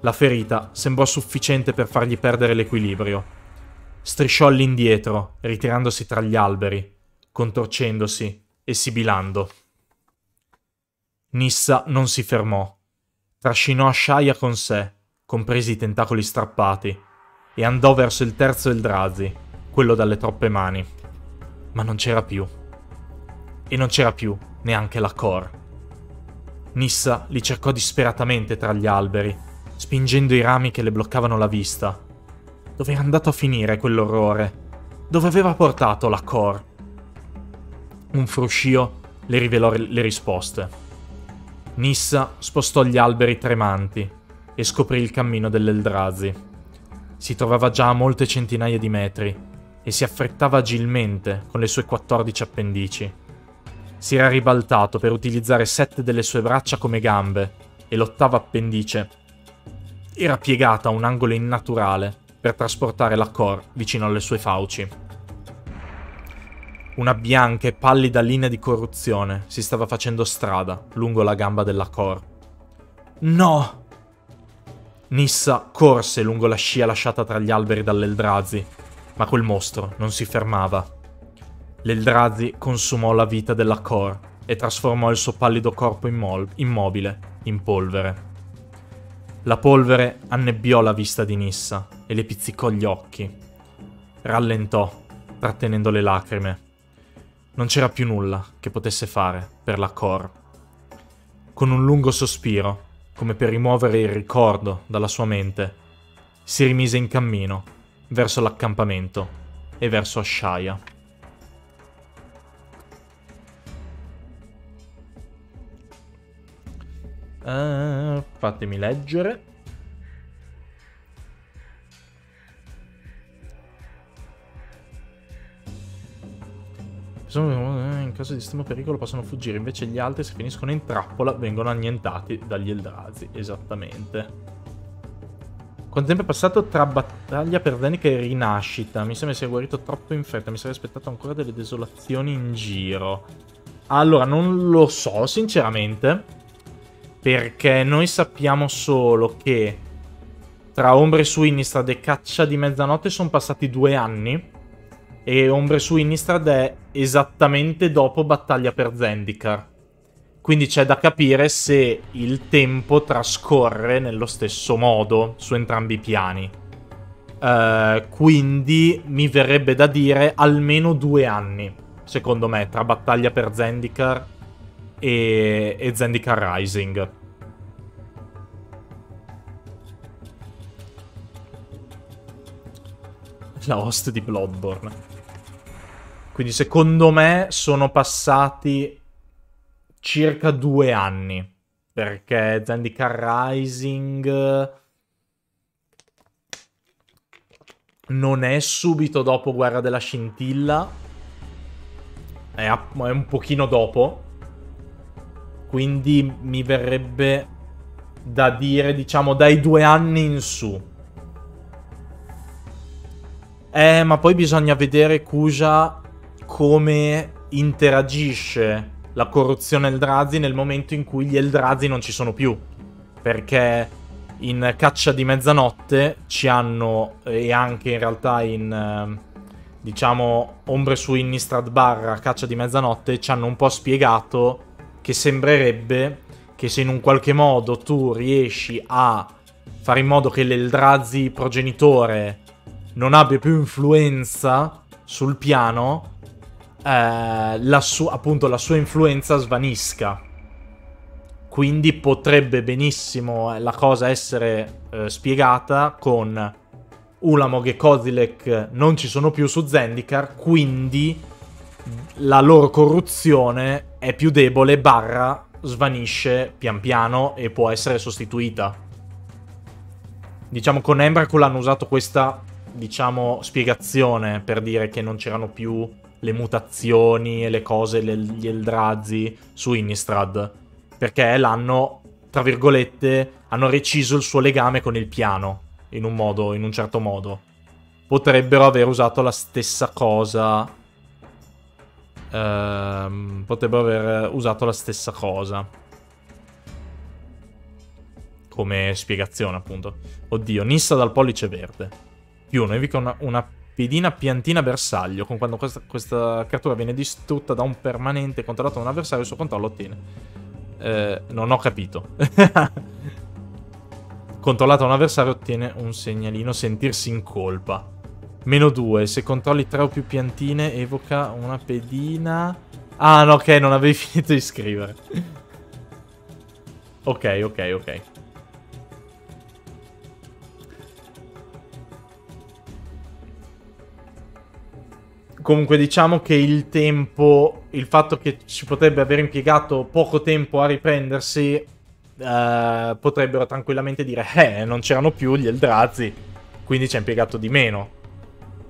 La ferita sembrò sufficiente per fargli perdere l'equilibrio. Strisciò all'indietro, ritirandosi tra gli alberi, contorcendosi e sibilando. Nissa non si fermò. Trascinò Ashaya con sé, compresi i tentacoli strappati, e andò verso il terzo Eldrazi, quello dalle troppe mani. Ma non c'era più. E non c'era più neanche la Cor. Nissa li cercò disperatamente tra gli alberi, spingendo i rami che le bloccavano la vista. Dove era andato a finire quell'orrore? Dove aveva portato la Cor? Un fruscio le rivelò le risposte. Nissa spostò gli alberi tremanti e scoprì il cammino dell'Eldrazi. Si trovava già a molte centinaia di metri e si affrettava agilmente con le sue 14 appendici. Si era ribaltato per utilizzare sette delle sue braccia come gambe e l'ottava appendice era piegata a un angolo innaturale per trasportare la Cor vicino alle sue fauci. Una bianca e pallida linea di corruzione si stava facendo strada lungo la gamba della Cor. No! Nissa corse lungo la scia lasciata tra gli alberi dall'Eldrazi, ma quel mostro non si fermava. L'Eldrazi consumò la vita della Cor e trasformò il suo pallido corpo immobile in polvere. La polvere annebbiò la vista di Nissa e le pizzicò gli occhi. Rallentò, trattenendo le lacrime non c'era più nulla che potesse fare per la Cor. Con un lungo sospiro, come per rimuovere il ricordo dalla sua mente, si rimise in cammino verso l'accampamento e verso Ashaya. Uh, fatemi leggere. in caso di estremo pericolo possono fuggire, invece gli altri se finiscono in trappola vengono annientati dagli Eldrazi, esattamente. Quanto tempo è passato tra battaglia per Danica e rinascita? Mi sembra sia guarito troppo in fretta, mi sarei aspettato ancora delle desolazioni in giro. Allora, non lo so, sinceramente, perché noi sappiamo solo che tra Ombre su Innistrad e Caccia di Mezzanotte sono passati due anni e Ombre su Innistrad è esattamente dopo Battaglia per Zendikar. Quindi c'è da capire se il tempo trascorre nello stesso modo su entrambi i piani. Uh, quindi mi verrebbe da dire almeno due anni, secondo me, tra Battaglia per Zendikar e, e Zendikar Rising. La host di Bloodborne. Quindi secondo me sono passati circa due anni. Perché Zendikar Rising non è subito dopo Guerra della Scintilla. È, è un pochino dopo. Quindi mi verrebbe da dire, diciamo, dai due anni in su. Eh, ma poi bisogna vedere Kuja come interagisce la corruzione Eldrazi nel momento in cui gli Eldrazi non ci sono più. Perché in Caccia di Mezzanotte ci hanno, e anche in realtà in, eh, diciamo, Ombre su Innistrad barra Caccia di Mezzanotte, ci hanno un po' spiegato che sembrerebbe che se in un qualche modo tu riesci a fare in modo che l'Eldrazi progenitore non abbia più influenza sul piano, eh, la su- appunto la sua influenza svanisca. Quindi potrebbe benissimo la cosa essere eh, spiegata con Ulamog e Kozilek non ci sono più su Zendikar, quindi la loro corruzione è più debole barra svanisce pian piano e può essere sostituita. Diciamo con Emrakul hanno usato questa, diciamo, spiegazione per dire che non c'erano più le mutazioni e le cose, gli Eldrazi su Innistrad. Perché l'hanno, tra virgolette, hanno reciso il suo legame con il piano, in un modo, in un certo modo. Potrebbero aver usato la stessa cosa... Ehm, potrebbero aver usato la stessa cosa. Come spiegazione, appunto. Oddio, Nissa dal pollice verde. Più, nevica una, una Pedina piantina bersaglio. Con quando questa, questa, creatura viene distrutta da un permanente controllato da un avversario, il suo controllo ottiene. Eh, non ho capito. Controllato da un avversario ottiene un segnalino sentirsi in colpa. Meno 2. Se controlli 3 o più piantine evoca una pedina... Ah, no, ok, non avevi finito di scrivere. ok, ok, ok. Comunque diciamo che il tempo, il fatto che ci potrebbe aver impiegato poco tempo a riprendersi, eh, potrebbero tranquillamente dire, eh, non c'erano più gli Eldrazi, quindi ci ha impiegato di meno.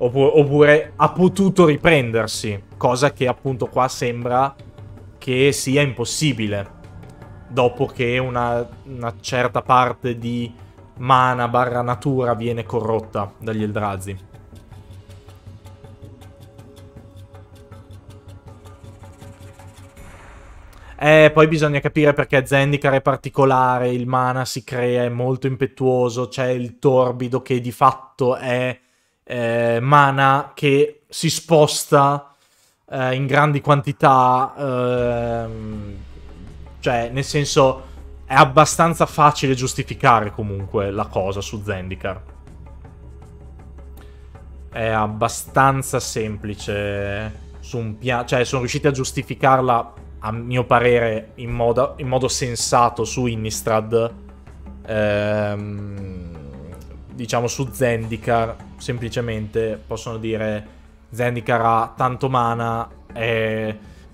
Oppure, oppure ha potuto riprendersi, cosa che appunto qua sembra che sia impossibile. Dopo che una, una certa parte di mana barra natura viene corrotta dagli Eldrazi. Eh, poi bisogna capire perché Zendikar è particolare, il mana si crea, è molto impetuoso, c'è il torbido che di fatto è eh, mana che si sposta eh, in grandi quantità, ehm, cioè nel senso è abbastanza facile giustificare comunque la cosa su Zendikar. È abbastanza semplice su un piano, cioè sono riusciti a giustificarla a mio parere, in modo, in modo sensato su Innistrad, ehm, diciamo su Zendikar, semplicemente possono dire Zendikar ha tanto mana,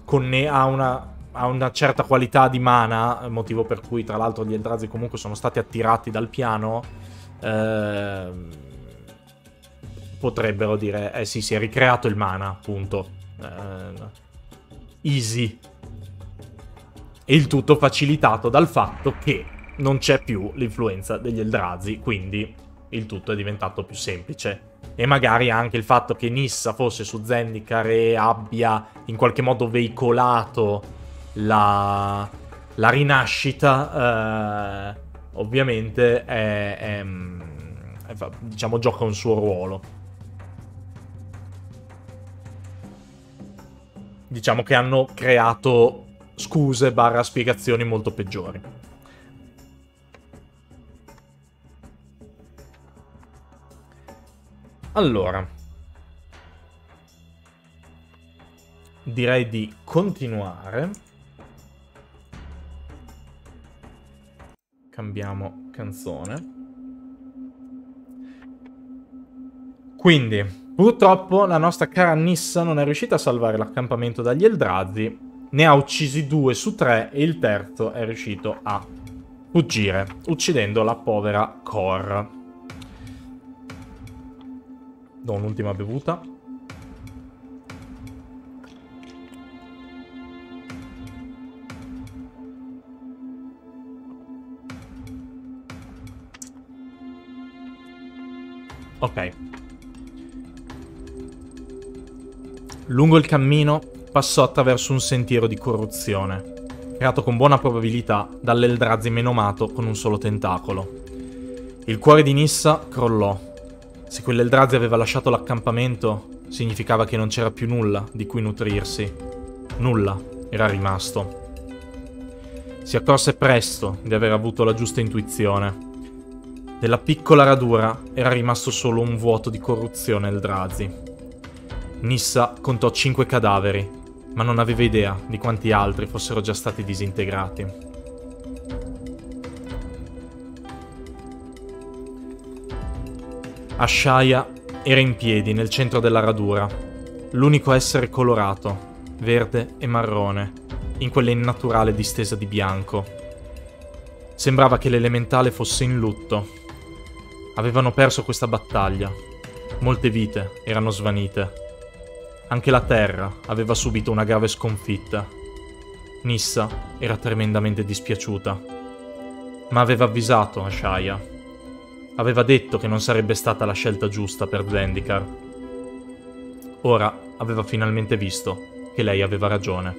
conne- ha, una, ha una certa qualità di mana, motivo per cui tra l'altro gli Eldrazi comunque sono stati attirati dal piano, ehm, potrebbero dire, eh sì, si è ricreato il mana, appunto. Eh, easy. E il tutto facilitato dal fatto che non c'è più l'influenza degli Eldrazi, quindi il tutto è diventato più semplice. E magari anche il fatto che Nissa fosse su Zendikar e abbia in qualche modo veicolato la, la rinascita, eh, ovviamente è, è, è, diciamo, gioca un suo ruolo. Diciamo che hanno creato scuse barra spiegazioni molto peggiori. Allora, direi di continuare. Cambiamo canzone. Quindi, purtroppo la nostra cara Nissa non è riuscita a salvare l'accampamento dagli Eldrazi, ne ha uccisi due su tre e il terzo è riuscito a fuggire, uccidendo la povera Cor. Do un'ultima bevuta. Ok. Lungo il cammino passò attraverso un sentiero di corruzione, creato con buona probabilità dall'Eldrazi menomato con un solo tentacolo. Il cuore di Nissa crollò se quell'Eldrazi aveva lasciato l'accampamento, significava che non c'era più nulla di cui nutrirsi. Nulla era rimasto. Si accorse presto di aver avuto la giusta intuizione. Nella piccola radura era rimasto solo un vuoto di corruzione Eldrazi. Nissa contò cinque cadaveri, ma non aveva idea di quanti altri fossero già stati disintegrati. Ashaya era in piedi nel centro della radura, l'unico essere colorato, verde e marrone, in quella innaturale distesa di bianco. Sembrava che l'elementale fosse in lutto. Avevano perso questa battaglia. Molte vite erano svanite. Anche la terra aveva subito una grave sconfitta. Nissa era tremendamente dispiaciuta. Ma aveva avvisato Ashaya Aveva detto che non sarebbe stata la scelta giusta per Zendikar. Ora aveva finalmente visto che lei aveva ragione.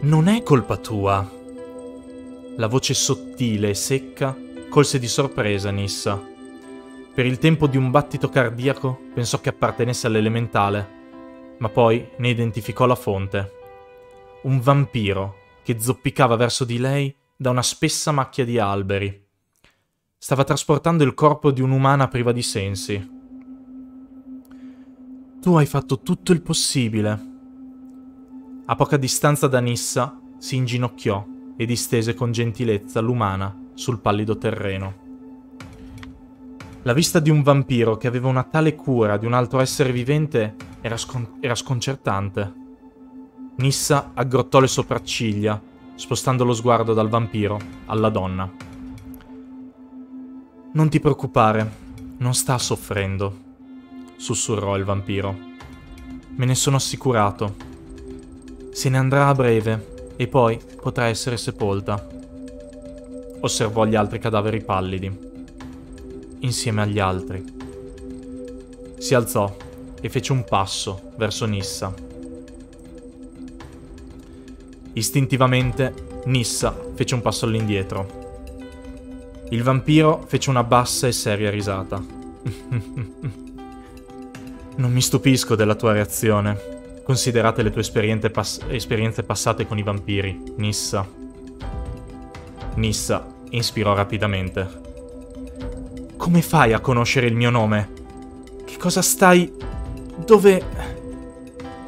Non è colpa tua. La voce sottile e secca colse di sorpresa Nissa. Per il tempo di un battito cardiaco pensò che appartenesse all'elementale, ma poi ne identificò la fonte. Un vampiro che zoppicava verso di lei da una spessa macchia di alberi. Stava trasportando il corpo di un'umana priva di sensi. Tu hai fatto tutto il possibile. A poca distanza da Nissa si inginocchiò e distese con gentilezza l'umana sul pallido terreno. La vista di un vampiro che aveva una tale cura di un altro essere vivente era, scon- era sconcertante. Nissa aggrottò le sopracciglia spostando lo sguardo dal vampiro alla donna. Non ti preoccupare, non sta soffrendo, sussurrò il vampiro. Me ne sono assicurato. Se ne andrà a breve e poi potrà essere sepolta. Osservò gli altri cadaveri pallidi, insieme agli altri. Si alzò e fece un passo verso Nissa. Istintivamente, Nissa fece un passo all'indietro. Il vampiro fece una bassa e seria risata. non mi stupisco della tua reazione, considerate le tue esperienze, pass- esperienze passate con i vampiri, Nissa. Nissa inspirò rapidamente. Come fai a conoscere il mio nome? Che cosa stai... dove...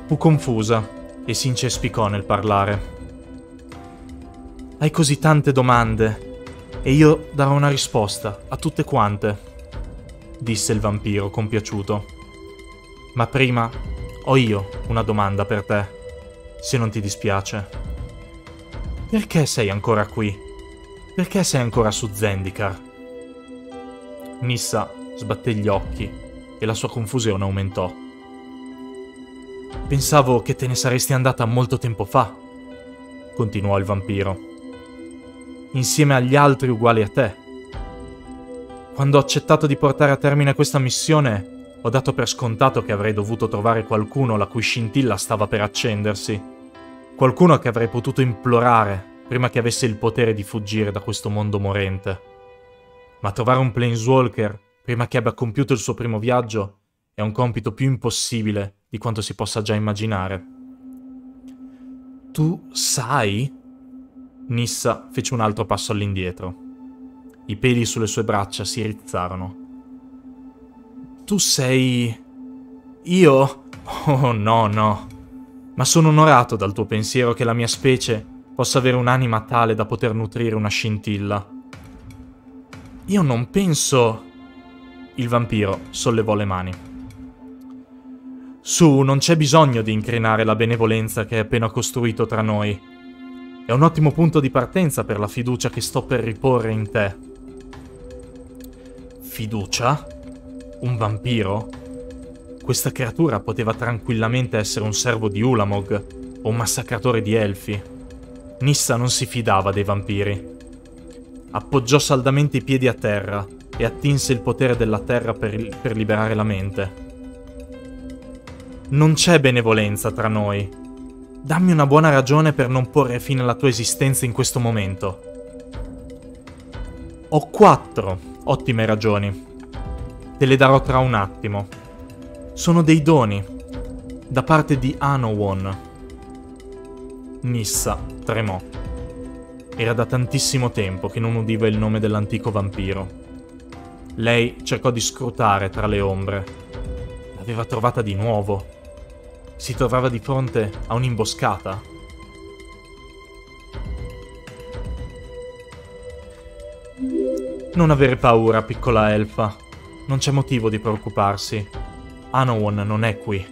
Fu confusa e si incespicò nel parlare. Hai così tante domande e io darò una risposta a tutte quante, disse il vampiro compiaciuto. Ma prima ho io una domanda per te, se non ti dispiace. Perché sei ancora qui? Perché sei ancora su Zendikar? Nissa sbatté gli occhi e la sua confusione aumentò. Pensavo che te ne saresti andata molto tempo fa, continuò il vampiro, insieme agli altri uguali a te. Quando ho accettato di portare a termine questa missione, ho dato per scontato che avrei dovuto trovare qualcuno la cui scintilla stava per accendersi, qualcuno che avrei potuto implorare prima che avesse il potere di fuggire da questo mondo morente. Ma trovare un Planeswalker prima che abbia compiuto il suo primo viaggio è un compito più impossibile di quanto si possa già immaginare. Tu sai? Nissa fece un altro passo all'indietro. I peli sulle sue braccia si rizzarono. Tu sei... Io? Oh no, no. Ma sono onorato dal tuo pensiero che la mia specie possa avere un'anima tale da poter nutrire una scintilla. Io non penso... Il vampiro sollevò le mani. Su, non c'è bisogno di incrinare la benevolenza che hai appena costruito tra noi. È un ottimo punto di partenza per la fiducia che sto per riporre in te. Fiducia? Un vampiro? Questa creatura poteva tranquillamente essere un servo di Ulamog o un massacratore di elfi. Nissa non si fidava dei vampiri. Appoggiò saldamente i piedi a terra e attinse il potere della terra per, per liberare la mente. Non c'è benevolenza tra noi. Dammi una buona ragione per non porre fine alla tua esistenza in questo momento. Ho quattro ottime ragioni. Te le darò tra un attimo. Sono dei doni, da parte di Anowon. Nissa tremò. Era da tantissimo tempo che non udiva il nome dell'antico vampiro. Lei cercò di scrutare tra le ombre. L'aveva trovata di nuovo si trovava di fronte a un'imboscata. Non avere paura, piccola elfa. Non c'è motivo di preoccuparsi. Anowon non è qui.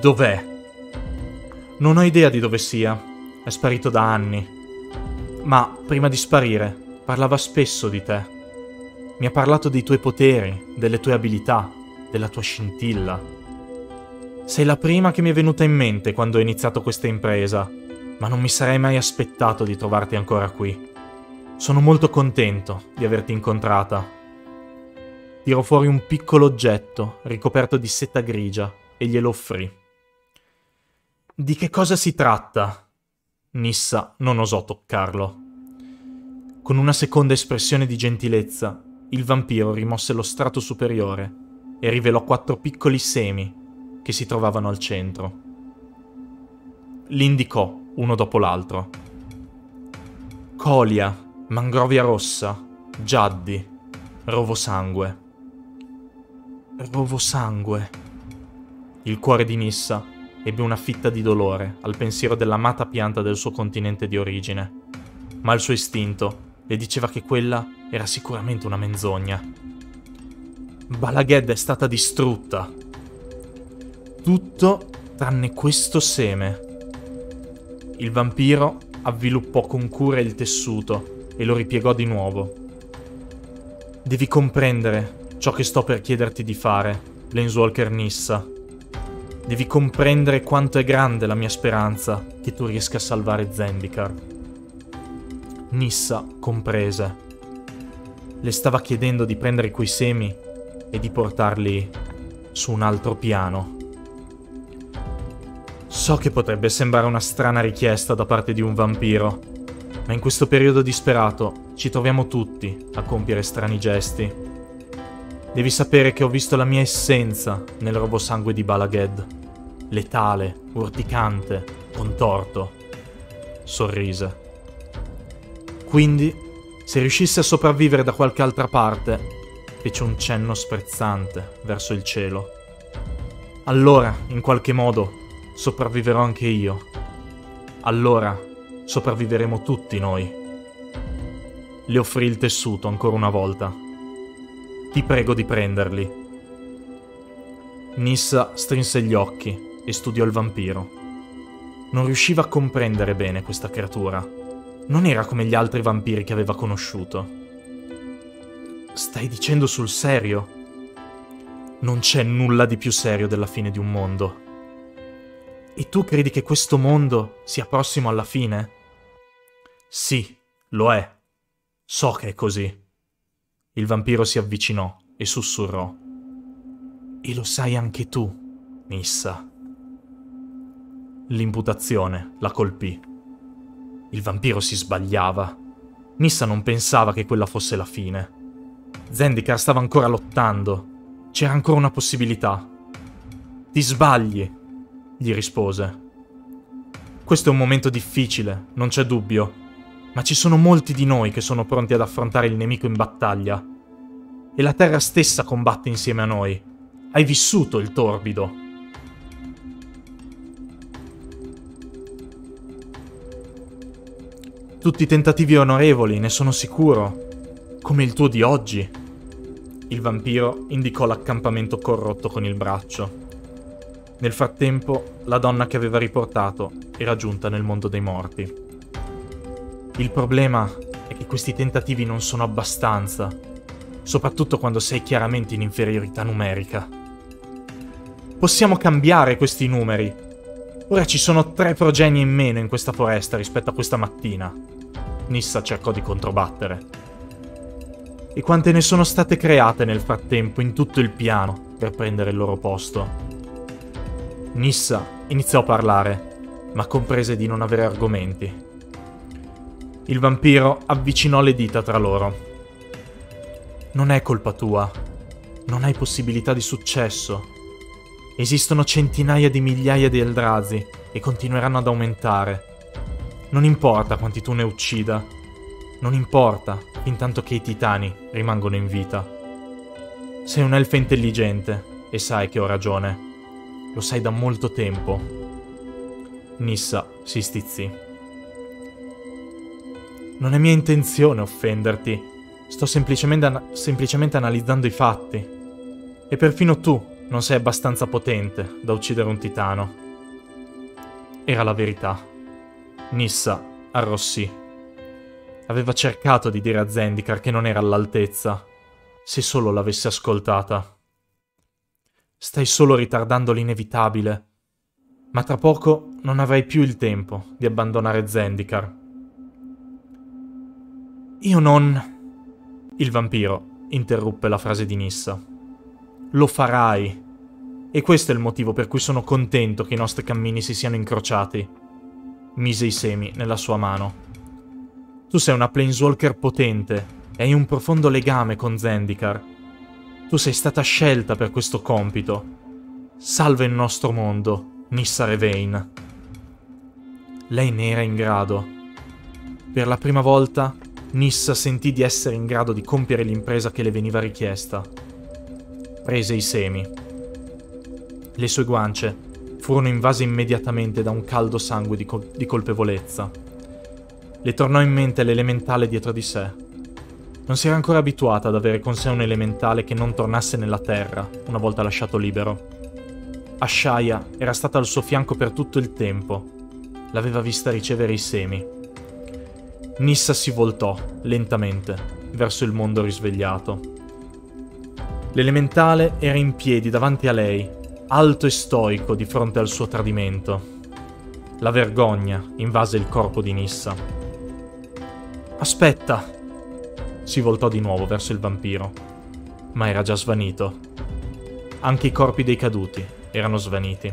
Dov'è? Non ho idea di dove sia. È sparito da anni. Ma prima di sparire, parlava spesso di te. Mi ha parlato dei tuoi poteri, delle tue abilità, della tua scintilla. Sei la prima che mi è venuta in mente quando ho iniziato questa impresa, ma non mi sarei mai aspettato di trovarti ancora qui. Sono molto contento di averti incontrata. Tirò fuori un piccolo oggetto ricoperto di seta grigia e glielo offrì. Di che cosa si tratta? Nissa non osò toccarlo. Con una seconda espressione di gentilezza, il vampiro rimosse lo strato superiore e rivelò quattro piccoli semi che si trovavano al centro. Li indicò uno dopo l'altro. Colia, mangrovia rossa, giaddi, rovo sangue. Rovo sangue. Il cuore di Nissa ebbe una fitta di dolore al pensiero dell'amata pianta del suo continente di origine, ma il suo istinto le diceva che quella era sicuramente una menzogna. Balaghed è stata distrutta, tutto tranne questo seme. Il vampiro avviluppò con cura il tessuto e lo ripiegò di nuovo. Devi comprendere ciò che sto per chiederti di fare, Planeswalker Nissa. Devi comprendere quanto è grande la mia speranza che tu riesca a salvare Zendikar. Nissa comprese. Le stava chiedendo di prendere quei semi e di portarli su un altro piano. So che potrebbe sembrare una strana richiesta da parte di un vampiro, ma in questo periodo disperato ci troviamo tutti a compiere strani gesti. Devi sapere che ho visto la mia essenza nel robo sangue di Balaghed. Letale, urticante, contorto. Sorrise. Quindi, se riuscissi a sopravvivere da qualche altra parte, fece un cenno sprezzante verso il cielo. Allora, in qualche modo, sopravviverò anche io. Allora sopravviveremo tutti noi. Le offrì il tessuto ancora una volta. Ti prego di prenderli. Nissa strinse gli occhi e studiò il vampiro. Non riusciva a comprendere bene questa creatura. Non era come gli altri vampiri che aveva conosciuto. Stai dicendo sul serio? Non c'è nulla di più serio della fine di un mondo. E tu credi che questo mondo sia prossimo alla fine? Sì, lo è. So che è così. Il vampiro si avvicinò e sussurrò. E lo sai anche tu, Nissa. L'imputazione la colpì. Il vampiro si sbagliava. Nissa non pensava che quella fosse la fine. Zendikar stava ancora lottando. C'era ancora una possibilità. Ti sbagli, gli rispose. Questo è un momento difficile, non c'è dubbio, ma ci sono molti di noi che sono pronti ad affrontare il nemico in battaglia. E la terra stessa combatte insieme a noi. Hai vissuto il torbido. Tutti tentativi onorevoli, ne sono sicuro, come il tuo di oggi. Il vampiro indicò l'accampamento corrotto con il braccio. Nel frattempo, la donna che aveva riportato era giunta nel mondo dei morti. Il problema è che questi tentativi non sono abbastanza, soprattutto quando sei chiaramente in inferiorità numerica. Possiamo cambiare questi numeri. Ora ci sono tre progenie in meno in questa foresta rispetto a questa mattina. Nissa cercò di controbattere. E quante ne sono state create nel frattempo in tutto il piano per prendere il loro posto? Nissa iniziò a parlare, ma comprese di non avere argomenti. Il vampiro avvicinò le dita tra loro. Non è colpa tua. Non hai possibilità di successo. Esistono centinaia di migliaia di Eldrazi e continueranno ad aumentare. Non importa quanti tu ne uccida. Non importa, intanto che i titani rimangono in vita. Sei un'elfa intelligente e sai che ho ragione. Lo sai da molto tempo. Nissa si stizzì. Non è mia intenzione offenderti. Sto semplicemente, an- semplicemente analizzando i fatti. E perfino tu non sei abbastanza potente da uccidere un titano. Era la verità. Nissa arrossì. Aveva cercato di dire a Zendikar che non era all'altezza, se solo l'avesse ascoltata. Stai solo ritardando l'inevitabile. Ma tra poco non avrai più il tempo di abbandonare Zendikar. Io non... Il vampiro interruppe la frase di Nissa. Lo farai. E questo è il motivo per cui sono contento che i nostri cammini si siano incrociati. Mise i semi nella sua mano. Tu sei una Planeswalker potente e hai un profondo legame con Zendikar tu sei stata scelta per questo compito. Salva il nostro mondo, Nissa Revain. Lei ne era in grado. Per la prima volta, Nissa sentì di essere in grado di compiere l'impresa che le veniva richiesta. Prese i semi. Le sue guance furono invase immediatamente da un caldo sangue di, col- di colpevolezza. Le tornò in mente l'elementale dietro di sé non si era ancora abituata ad avere con sé un elementale che non tornasse nella terra una volta lasciato libero. Ashaya era stata al suo fianco per tutto il tempo. L'aveva vista ricevere i semi. Nissa si voltò, lentamente, verso il mondo risvegliato. L'elementale era in piedi davanti a lei, alto e stoico di fronte al suo tradimento. La vergogna invase il corpo di Nissa. Aspetta, si voltò di nuovo verso il vampiro, ma era già svanito. Anche i corpi dei caduti erano svaniti.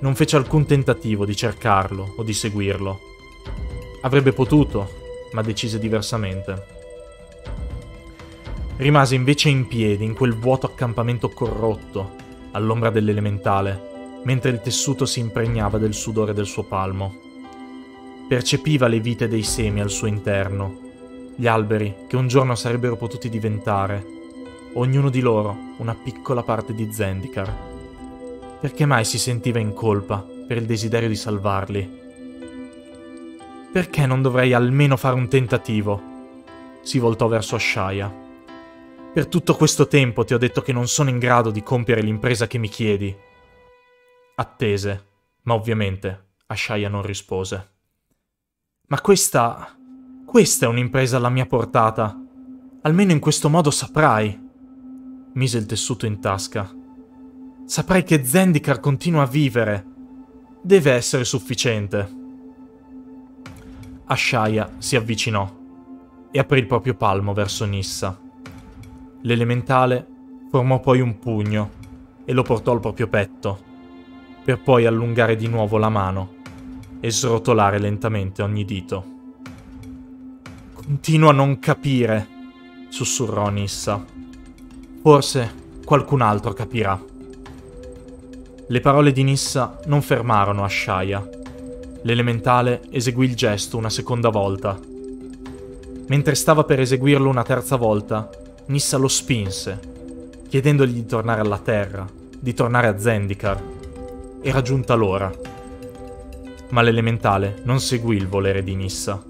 Non fece alcun tentativo di cercarlo o di seguirlo. Avrebbe potuto, ma decise diversamente. Rimase invece in piedi in quel vuoto accampamento corrotto, all'ombra dell'elementale, mentre il tessuto si impregnava del sudore del suo palmo. Percepiva le vite dei semi al suo interno gli alberi che un giorno sarebbero potuti diventare, ognuno di loro una piccola parte di Zendikar. Perché mai si sentiva in colpa per il desiderio di salvarli? Perché non dovrei almeno fare un tentativo? Si voltò verso Ashaya. Per tutto questo tempo ti ho detto che non sono in grado di compiere l'impresa che mi chiedi. Attese, ma ovviamente Ashaya non rispose. Ma questa questa è un'impresa alla mia portata. Almeno in questo modo saprai. Mise il tessuto in tasca. Saprai che Zendikar continua a vivere deve essere sufficiente. Ashaya si avvicinò e aprì il proprio palmo verso Nissa. L'elementale formò poi un pugno e lo portò al proprio petto, per poi allungare di nuovo la mano e srotolare lentamente ogni dito. Continuo a non capire, sussurrò Nissa. Forse qualcun altro capirà. Le parole di Nissa non fermarono Ashaya. L'elementale eseguì il gesto una seconda volta. Mentre stava per eseguirlo una terza volta, Nissa lo spinse, chiedendogli di tornare alla terra, di tornare a Zendikar. Era giunta l'ora. Ma l'elementale non seguì il volere di Nissa.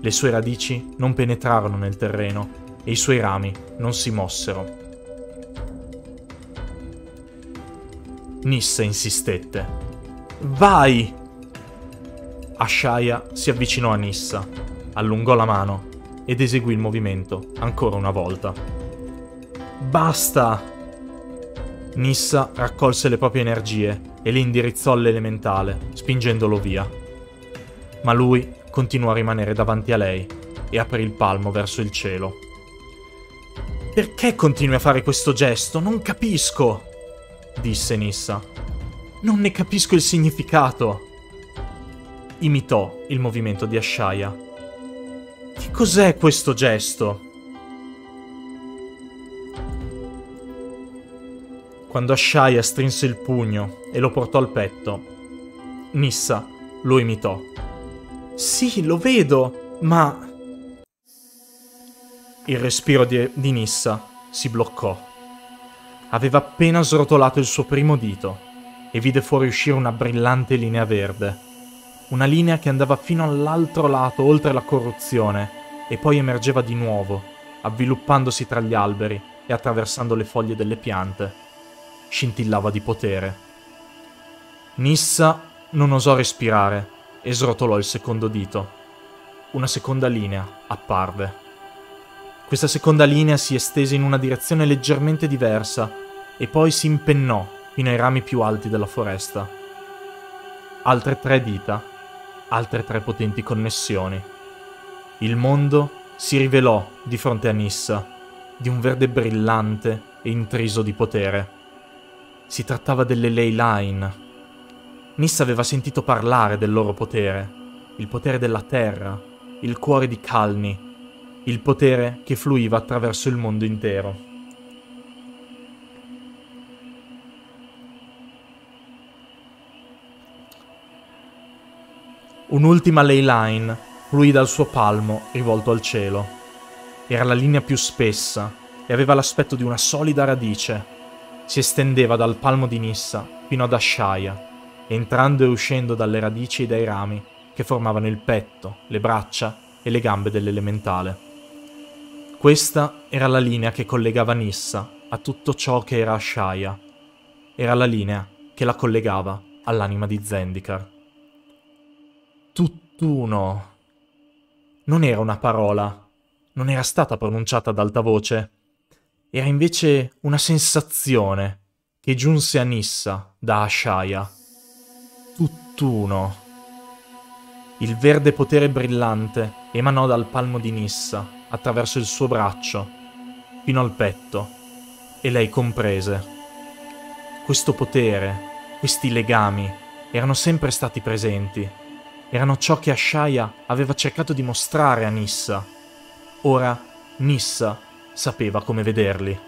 Le sue radici non penetrarono nel terreno e i suoi rami non si mossero. Nissa insistette. Vai! Ashaya si avvicinò a Nissa, allungò la mano ed eseguì il movimento ancora una volta. Basta! Nissa raccolse le proprie energie e le indirizzò all'elementale, spingendolo via. Ma lui continuò a rimanere davanti a lei e aprì il palmo verso il cielo. Perché continui a fare questo gesto? Non capisco! disse Nissa. Non ne capisco il significato imitò il movimento di Ashaya. Che cos'è questo gesto? Quando Ashaya strinse il pugno e lo portò al petto, Nissa lo imitò. Sì, lo vedo, ma... Il respiro di, di Nissa si bloccò. Aveva appena srotolato il suo primo dito e vide fuoriuscire una brillante linea verde una linea che andava fino all'altro lato oltre la corruzione e poi emergeva di nuovo, avviluppandosi tra gli alberi e attraversando le foglie delle piante. Scintillava di potere. Nissa non osò respirare e srotolò il secondo dito. Una seconda linea apparve. Questa seconda linea si estese in una direzione leggermente diversa e poi si impennò fino ai rami più alti della foresta. Altre tre dita altre tre potenti connessioni. Il mondo si rivelò di fronte a Nissa, di un verde brillante e intriso di potere. Si trattava delle Ley Line. Nissa aveva sentito parlare del loro potere, il potere della terra, il cuore di Calni, il potere che fluiva attraverso il mondo intero. Un'ultima ley line fluì dal suo palmo rivolto al cielo. Era la linea più spessa e aveva l'aspetto di una solida radice. Si estendeva dal palmo di Nissa fino ad Ashaya, entrando e uscendo dalle radici e dai rami che formavano il petto, le braccia e le gambe dell'elementale. Questa era la linea che collegava Nissa a tutto ciò che era Ashaya. Era la linea che la collegava all'anima di Zendikar tutt'uno. Non era una parola, non era stata pronunciata ad alta voce, era invece una sensazione che giunse a Nissa da Ashaya. Tutt'uno. Il verde potere brillante emanò dal palmo di Nissa, attraverso il suo braccio, fino al petto, e lei comprese. Questo potere, questi legami, erano sempre stati presenti erano ciò che Ashaya aveva cercato di mostrare a Nissa. Ora Nissa sapeva come vederli.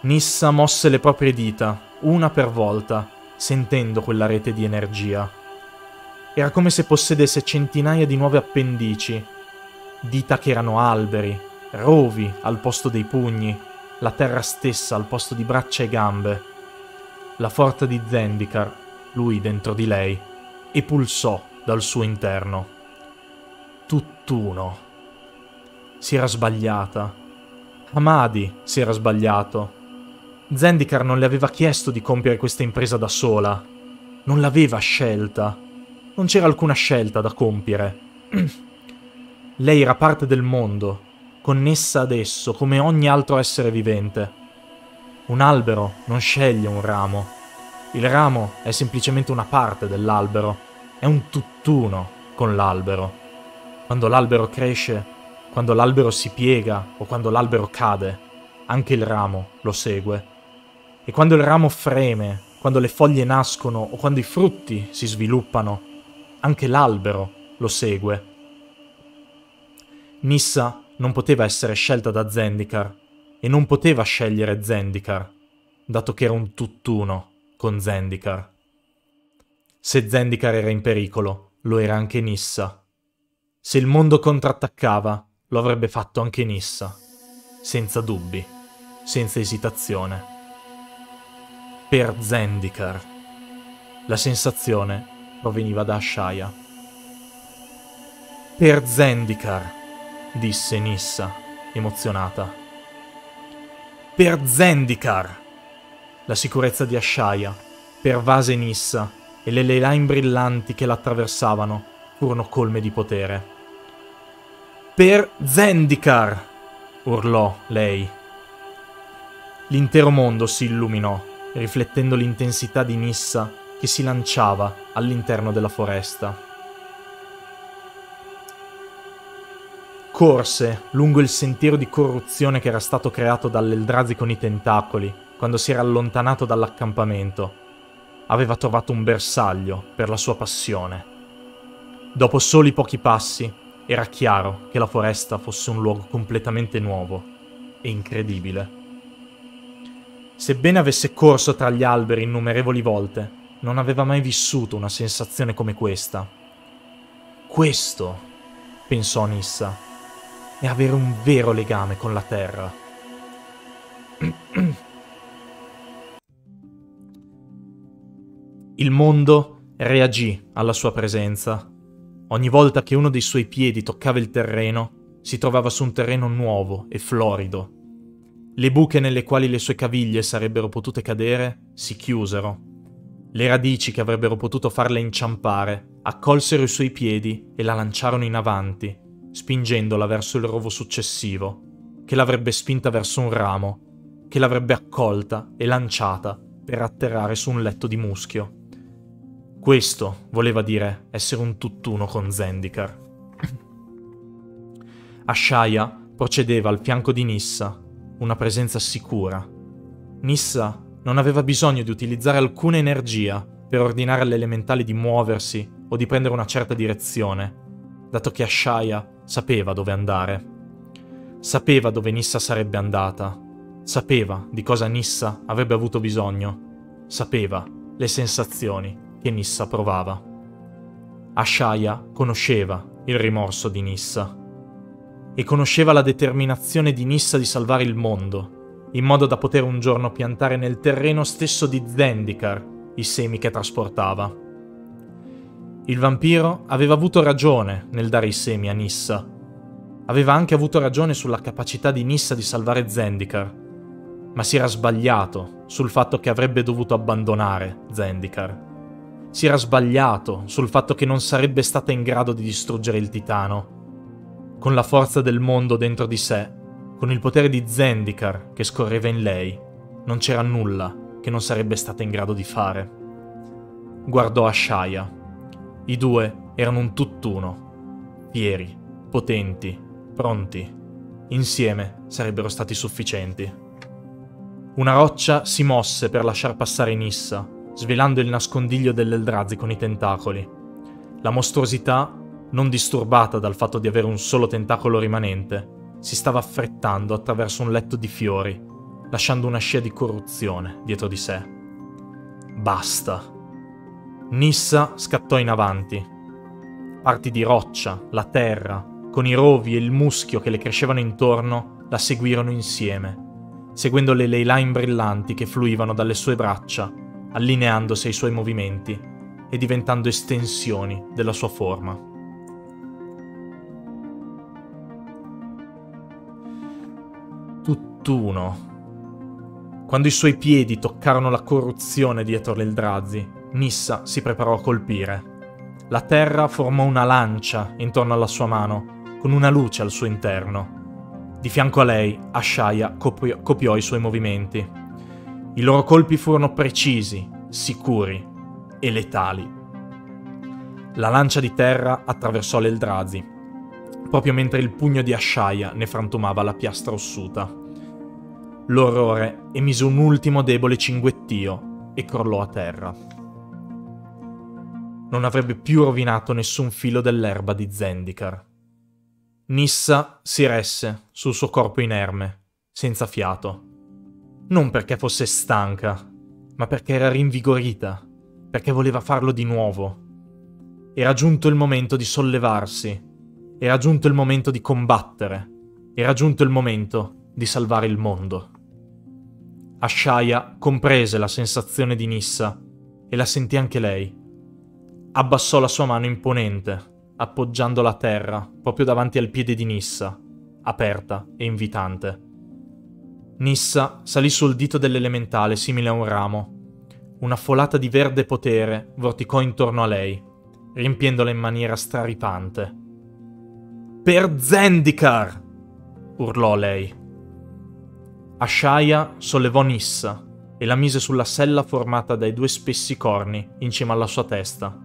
Nissa mosse le proprie dita, una per volta, sentendo quella rete di energia. Era come se possedesse centinaia di nuove appendici, dita che erano alberi, rovi al posto dei pugni, la terra stessa al posto di braccia e gambe. La forza di Zendikar, lui dentro di lei e pulsò dal suo interno. Tutt'uno. Si era sbagliata. Amadi si era sbagliato. Zendikar non le aveva chiesto di compiere questa impresa da sola. Non l'aveva scelta. Non c'era alcuna scelta da compiere. Lei era parte del mondo, connessa ad esso come ogni altro essere vivente. Un albero non sceglie un ramo. Il ramo è semplicemente una parte dell'albero, è un tutt'uno con l'albero. Quando l'albero cresce, quando l'albero si piega o quando l'albero cade, anche il ramo lo segue. E quando il ramo freme, quando le foglie nascono o quando i frutti si sviluppano, anche l'albero lo segue. Nissa non poteva essere scelta da Zendikar e non poteva scegliere Zendikar, dato che era un tutt'uno con Zendikar. Se Zendikar era in pericolo, lo era anche Nissa. Se il mondo contrattaccava, lo avrebbe fatto anche Nissa, senza dubbi, senza esitazione. Per Zendikar. La sensazione proveniva da Ashaya. Per Zendikar, disse Nissa, emozionata. Per Zendikar! La sicurezza di Ashaya pervase Nissa e le leyline brillanti che l'attraversavano furono colme di potere. Per Zendikar! urlò lei. L'intero mondo si illuminò, riflettendo l'intensità di Nissa che si lanciava all'interno della foresta. Corse lungo il sentiero di corruzione che era stato creato dall'Eldrazi con i tentacoli quando si era allontanato dall'accampamento aveva trovato un bersaglio per la sua passione. Dopo soli pochi passi era chiaro che la foresta fosse un luogo completamente nuovo e incredibile. Sebbene avesse corso tra gli alberi innumerevoli volte, non aveva mai vissuto una sensazione come questa. Questo, pensò Nissa, è avere un vero legame con la terra. Il mondo reagì alla sua presenza. Ogni volta che uno dei suoi piedi toccava il terreno, si trovava su un terreno nuovo e florido. Le buche nelle quali le sue caviglie sarebbero potute cadere si chiusero. Le radici che avrebbero potuto farla inciampare accolsero i suoi piedi e la lanciarono in avanti, spingendola verso il rovo successivo, che l'avrebbe spinta verso un ramo, che l'avrebbe accolta e lanciata per atterrare su un letto di muschio. Questo voleva dire essere un tutt'uno con Zendikar. Ashaya procedeva al fianco di Nissa, una presenza sicura. Nissa non aveva bisogno di utilizzare alcuna energia per ordinare alle elementali di muoversi o di prendere una certa direzione, dato che Ashaya sapeva dove andare. Sapeva dove Nissa sarebbe andata, sapeva di cosa Nissa avrebbe avuto bisogno, sapeva le sensazioni che Nissa provava. Ashaya conosceva il rimorso di Nissa e conosceva la determinazione di Nissa di salvare il mondo, in modo da poter un giorno piantare nel terreno stesso di Zendikar i semi che trasportava. Il vampiro aveva avuto ragione nel dare i semi a Nissa. Aveva anche avuto ragione sulla capacità di Nissa di salvare Zendikar, ma si era sbagliato sul fatto che avrebbe dovuto abbandonare Zendikar si era sbagliato sul fatto che non sarebbe stata in grado di distruggere il titano. Con la forza del mondo dentro di sé, con il potere di Zendikar che scorreva in lei, non c'era nulla che non sarebbe stata in grado di fare. Guardò Ashaya. I due erano un tutt'uno, fieri, potenti, pronti. Insieme sarebbero stati sufficienti. Una roccia si mosse per lasciar passare Nissa, svelando il nascondiglio dell'Eldrazi con i tentacoli. La mostruosità, non disturbata dal fatto di avere un solo tentacolo rimanente, si stava affrettando attraverso un letto di fiori, lasciando una scia di corruzione dietro di sé. Basta. Nissa scattò in avanti. Parti di roccia, la terra, con i rovi e il muschio che le crescevano intorno, la seguirono insieme, seguendo le leyline brillanti che fluivano dalle sue braccia allineandosi ai suoi movimenti e diventando estensioni della sua forma. Tutt'uno. Quando i suoi piedi toccarono la corruzione dietro l'Eldrazi, Nissa si preparò a colpire. La terra formò una lancia intorno alla sua mano, con una luce al suo interno. Di fianco a lei, Ashaya copiò, copiò i suoi movimenti. I loro colpi furono precisi, sicuri e letali. La lancia di terra attraversò l'Eldrazi, proprio mentre il pugno di Asciaia ne frantumava la piastra ossuta. L'orrore emise un ultimo debole cinguettio e crollò a terra. Non avrebbe più rovinato nessun filo dell'erba di Zendikar. Nissa si resse sul suo corpo inerme, senza fiato. Non perché fosse stanca, ma perché era rinvigorita, perché voleva farlo di nuovo era giunto il momento di sollevarsi. Era giunto il momento di combattere. Era giunto il momento di salvare il mondo. Ashaya comprese la sensazione di Nissa e la sentì anche lei. Abbassò la sua mano imponente, appoggiandola a terra, proprio davanti al piede di Nissa, aperta e invitante. Nissa salì sul dito dell'elementale simile a un ramo. Una folata di verde potere vorticò intorno a lei riempiendola in maniera straripante. Per Zendikar! urlò lei. Ashaya sollevò Nissa e la mise sulla sella formata dai due spessi corni in cima alla sua testa.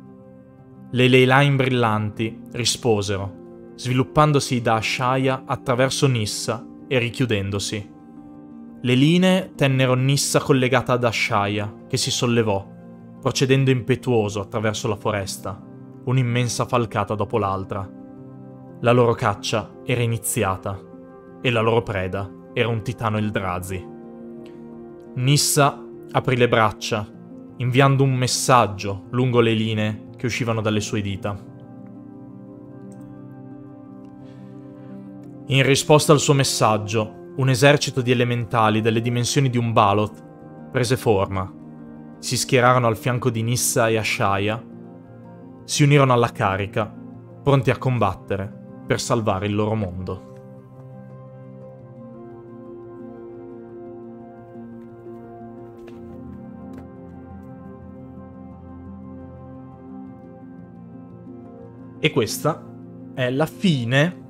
Le Leilain brillanti risposero, sviluppandosi da Ashaya attraverso Nissa e richiudendosi. Le linee tennero Nissa collegata ad Ashaya, che si sollevò, procedendo impetuoso attraverso la foresta un'immensa falcata dopo l'altra. La loro caccia era iniziata e la loro preda era un titano Eldrazi. Nissa aprì le braccia, inviando un messaggio lungo le linee che uscivano dalle sue dita. In risposta al suo messaggio, un esercito di elementali delle dimensioni di un Baloth prese forma. Si schierarono al fianco di Nissa e Ashaya si unirono alla carica, pronti a combattere per salvare il loro mondo. E questa è la fine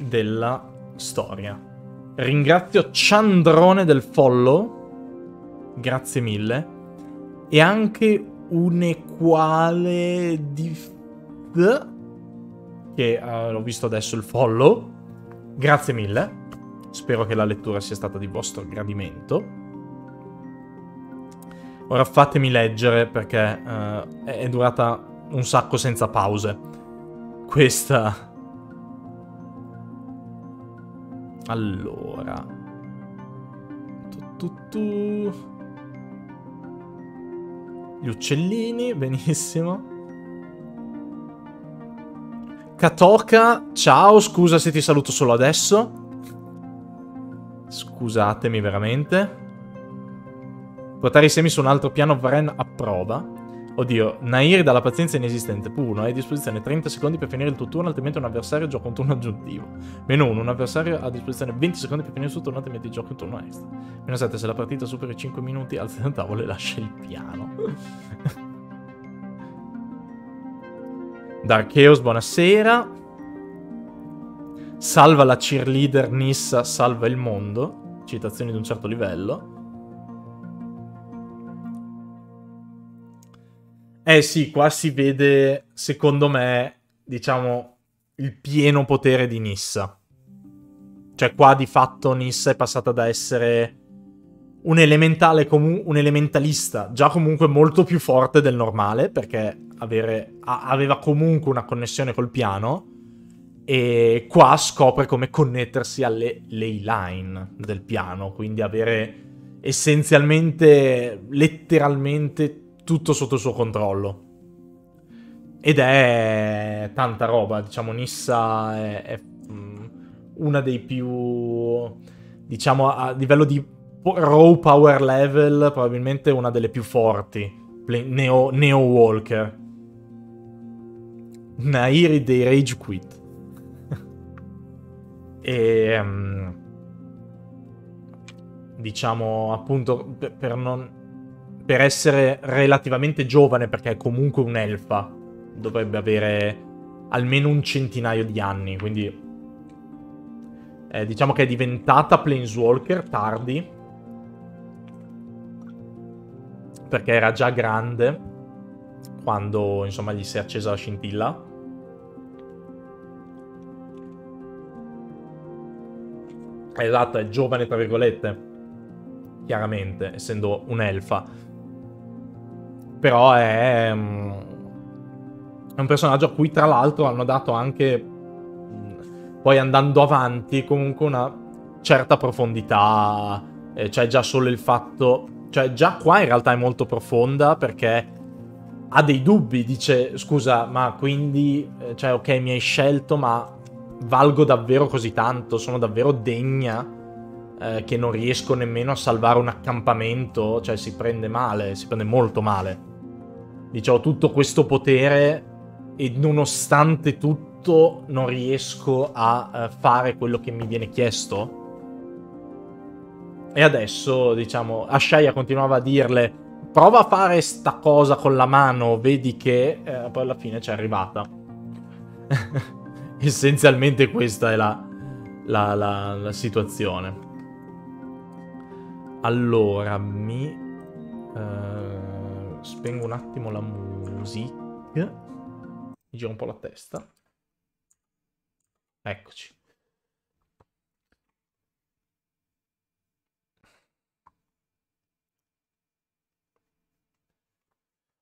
della storia. Ringrazio Ciandrone del follow, grazie mille, e anche un'equale di... che uh, ho visto adesso il follow. Grazie mille. Spero che la lettura sia stata di vostro gradimento. Ora fatemi leggere perché uh, è durata un sacco senza pause. Questa... Allora... Tu, tu, tu. Gli uccellini, benissimo. Katoka, ciao, scusa se ti saluto solo adesso. Scusatemi veramente. Portare i semi su un altro piano Varen approva. Oddio, Nair dalla pazienza inesistente. P1, hai a disposizione 30 secondi per finire il tuo turno, altrimenti un avversario gioca un turno aggiuntivo. Meno 1, un avversario ha a disposizione 20 secondi per finire il suo turno, altrimenti gioca un turno extra. Meno 7, se la partita supera i 5 minuti, alza il tavolo e lascia il piano. Dark Chaos, buonasera. Salva la cheerleader Nissa, salva il mondo. Citazioni di un certo livello. Eh sì, qua si vede, secondo me, diciamo, il pieno potere di Nissa. Cioè qua di fatto Nissa è passata da essere un elementale un elementalista già comunque molto più forte del normale perché avere, a- aveva comunque una connessione col piano e qua scopre come connettersi alle ley line del piano, quindi avere essenzialmente, letteralmente tutto sotto il suo controllo. Ed è tanta roba, diciamo, Nissa è, è mm, una dei più, diciamo, a livello di raw power level, probabilmente una delle più forti. Neo, Neo Walker. Nairi dei Rage Quit. e... Um, diciamo, appunto, per, non per essere relativamente giovane, perché è comunque un'elfa, dovrebbe avere almeno un centinaio di anni, quindi eh, diciamo che è diventata Planeswalker tardi. perché era già grande quando insomma gli si è accesa la scintilla. Esatto, è giovane tra virgolette, chiaramente, essendo un'elfa. Però è, mm, è un personaggio a cui tra l'altro hanno dato anche, mm, poi andando avanti, comunque una certa profondità. Cioè già solo il fatto... Cioè già qua in realtà è molto profonda perché ha dei dubbi, dice scusa ma quindi, eh, cioè ok mi hai scelto ma valgo davvero così tanto, sono davvero degna eh, che non riesco nemmeno a salvare un accampamento, cioè si prende male, si prende molto male. Dicevo, tutto questo potere e nonostante tutto non riesco a uh, fare quello che mi viene chiesto. E adesso, diciamo, Ashaya continuava a dirle prova a fare sta cosa con la mano, vedi che eh, poi alla fine ci è arrivata. Essenzialmente questa è la, la, la, la situazione. Allora, mi... Uh, spengo un attimo la musica. Mi giro un po' la testa. Eccoci.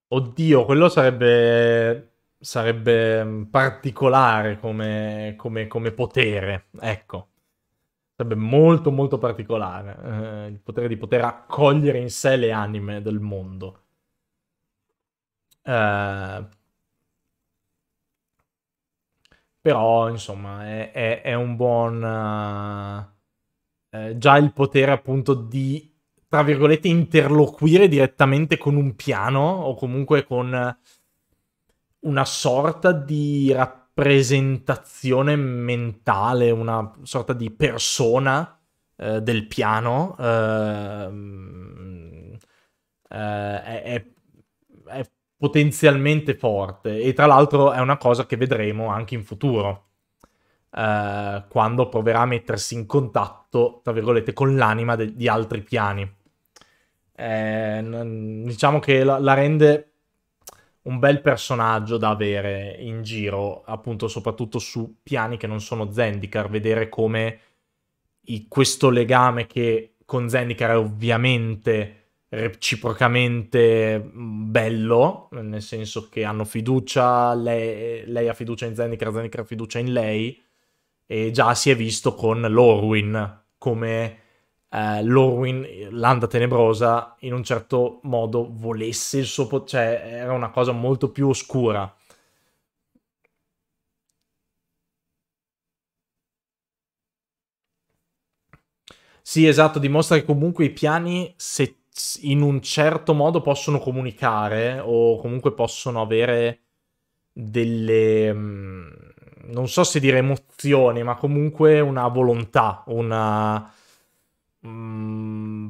Oddio, quello sarebbe sarebbe mm, particolare come, come, come, potere, ecco. Sarebbe molto molto particolare eh, il potere di poter accogliere in sé le anime del mondo. Eh, però, insomma, è, è, è un buon... Uh, eh, già il potere appunto di, tra virgolette, interloquire direttamente con un piano o comunque con una sorta di rappresentazione mentale, una sorta di persona eh, del piano. Eh, eh, è, è, potenzialmente forte e tra l'altro è una cosa che vedremo anche in futuro. Eh, quando proverà a mettersi in contatto, tra virgolette, con l'anima de- di altri piani. Eh, diciamo che la, la rende un bel personaggio da avere in giro, appunto soprattutto su piani che non sono Zendikar, vedere come i, questo legame che con Zendikar è ovviamente reciprocamente mm, bello, nel senso che hanno fiducia, lei, lei ha fiducia in Zendikar, Zendikar ha fiducia in lei, e già si è visto con Lorwyn come eh, Lorwyn, l'anda tenebrosa, in un certo modo volesse il suo potere, cioè era una cosa molto più oscura. Sì, esatto, dimostra che comunque i piani, se in un certo modo possono comunicare o comunque possono avere delle... Mm, non so se dire emozioni, ma comunque una volontà, una Mm,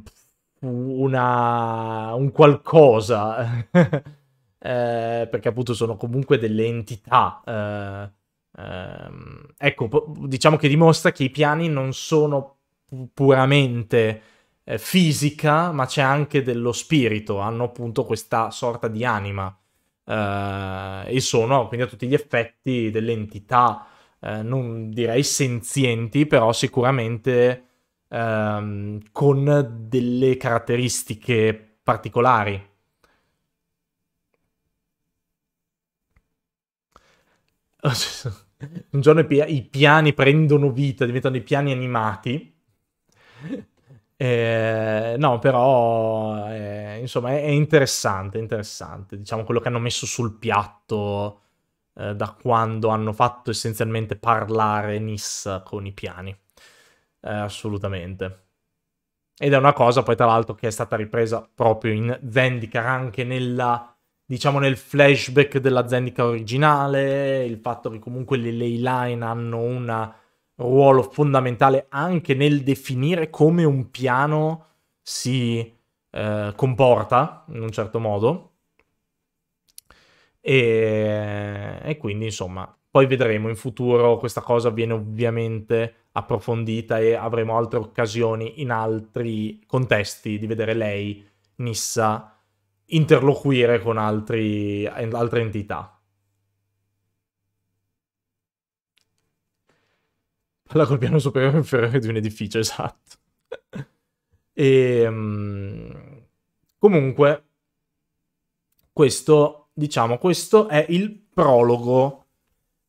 una, un qualcosa, eh, perché appunto sono comunque delle entità. Eh, eh, ecco, diciamo che dimostra che i piani non sono puramente eh, fisica, ma c'è anche dello spirito, hanno appunto questa sorta di anima eh, e sono quindi a tutti gli effetti delle entità, eh, non direi senzienti, però sicuramente ehm, con delle caratteristiche particolari. Un giorno i, piani prendono vita, diventano i piani animati. Eh, no, però eh, insomma è, è, interessante, interessante. Diciamo quello che hanno messo sul piatto eh, da quando hanno fatto essenzialmente parlare Nissa con i piani eh, assolutamente. Ed è una cosa poi tra l'altro che è stata ripresa proprio in Zendikar anche nella diciamo nel flashback della Zendikar originale, il fatto che comunque le ley line hanno un ruolo fondamentale anche nel definire come un piano si eh, comporta in un certo modo. E, e quindi insomma, poi vedremo in futuro, questa cosa viene ovviamente approfondita e avremo altre occasioni in altri contesti di vedere lei, Nissa, interloquire con altri, altre entità. Parla col piano superiore o inferiore di un edificio, esatto. e, um, comunque, questo, diciamo, questo è il prologo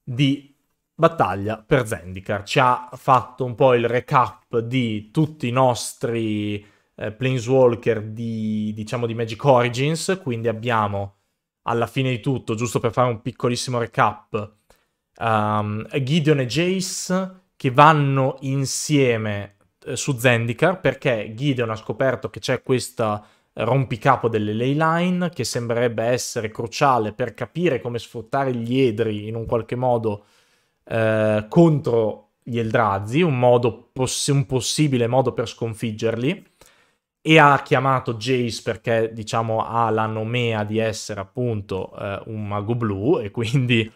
di battaglia per Zendikar. Ci ha fatto un po' il recap di tutti i nostri eh, Planeswalker di, diciamo, di Magic Origins, quindi abbiamo alla fine di tutto, giusto per fare un piccolissimo recap, um, Gideon e Jace che vanno insieme eh, su Zendikar perché Gideon ha scoperto che c'è questa rompicapo delle ley line che sembrerebbe essere cruciale per capire come sfruttare gli edri in un qualche modo eh, contro gli Eldrazi, un, modo poss- un possibile modo per sconfiggerli. E ha chiamato Jace perché diciamo ha la nomea di essere appunto eh, un mago blu e quindi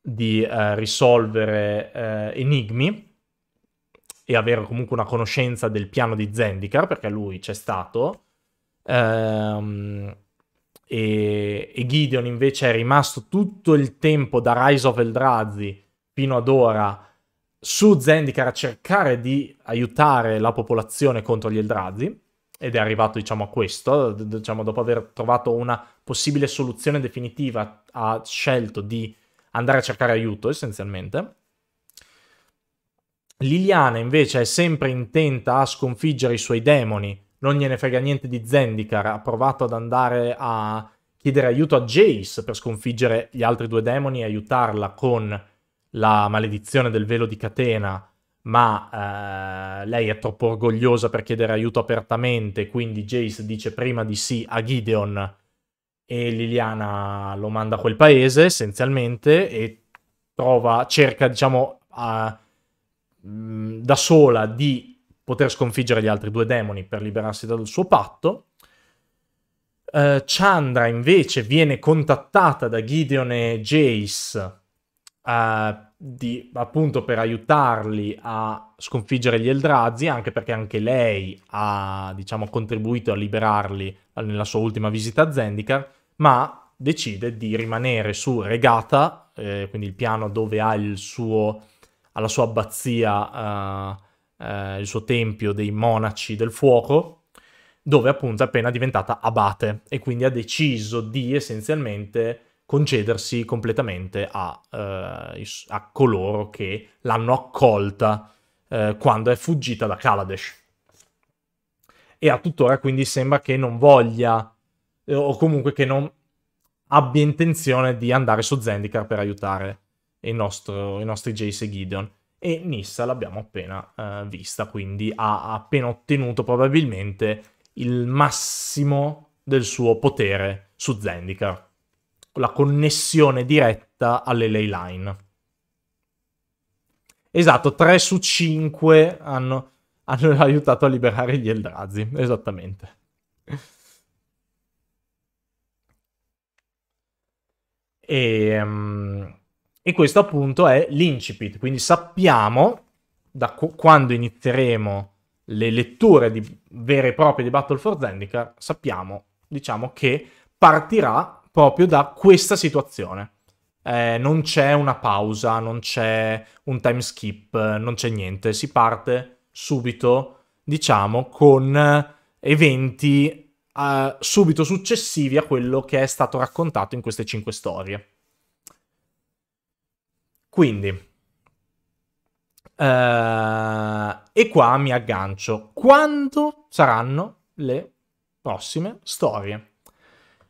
di eh, risolvere eh, enigmi e avere comunque una conoscenza del piano di Zendikar perché lui c'è stato ehm, e, e, Gideon invece è rimasto tutto il tempo da Rise of Eldrazi fino ad ora su Zendikar a cercare di aiutare la popolazione contro gli Eldrazi ed è arrivato diciamo a questo, diciamo dopo aver trovato una possibile soluzione definitiva ha scelto di andare a cercare aiuto essenzialmente. Liliana invece è sempre intenta a sconfiggere i suoi demoni, non gliene frega niente di Zendikar, ha provato ad andare a chiedere aiuto a Jace per sconfiggere gli altri due demoni e aiutarla con la maledizione del velo di catena ma eh, lei è troppo orgogliosa per chiedere aiuto apertamente, quindi Jace dice prima di sì a Gideon e Liliana lo manda a quel paese essenzialmente e trova, cerca diciamo a, mh, da sola di poter sconfiggere gli altri due demoni per liberarsi dal suo patto. Uh, Chandra invece viene contattata da Gideon e Jace uh, di, appunto per aiutarli a sconfiggere gli Eldrazi, anche perché anche lei ha, diciamo, contribuito a liberarli nella sua ultima visita a Zendikar, ma decide di rimanere su Regata, eh, quindi il piano dove ha il suo, alla sua abbazia, uh, uh, il suo tempio dei monaci del fuoco, dove appunto è appena diventata abate e quindi ha deciso di essenzialmente concedersi completamente a, uh, a coloro che l'hanno accolta uh, quando è fuggita da Kaladesh. E a tuttora quindi sembra che non voglia, eh, o comunque che non abbia intenzione di andare su Zendikar per aiutare nostro, i nostri Jace e Gideon. E Nissa l'abbiamo appena uh, vista, quindi ha appena ottenuto probabilmente il massimo del suo potere su Zendikar la connessione diretta alle ley line. Esatto, 3 su 5 hanno, hanno aiutato a liberare gli Eldrazi, esattamente. E, um, e, questo appunto è l'incipit, quindi sappiamo da qu- quando inizieremo le letture di, vere e proprie di Battle for Zendikar, sappiamo, diciamo, che partirà proprio da questa situazione. Eh, non c'è una pausa, non c'è un time skip, non c'è niente, si parte subito, diciamo, con eventi uh, subito successivi a quello che è stato raccontato in queste cinque storie. Quindi, uh, e qua mi aggancio. Quando saranno le prossime storie?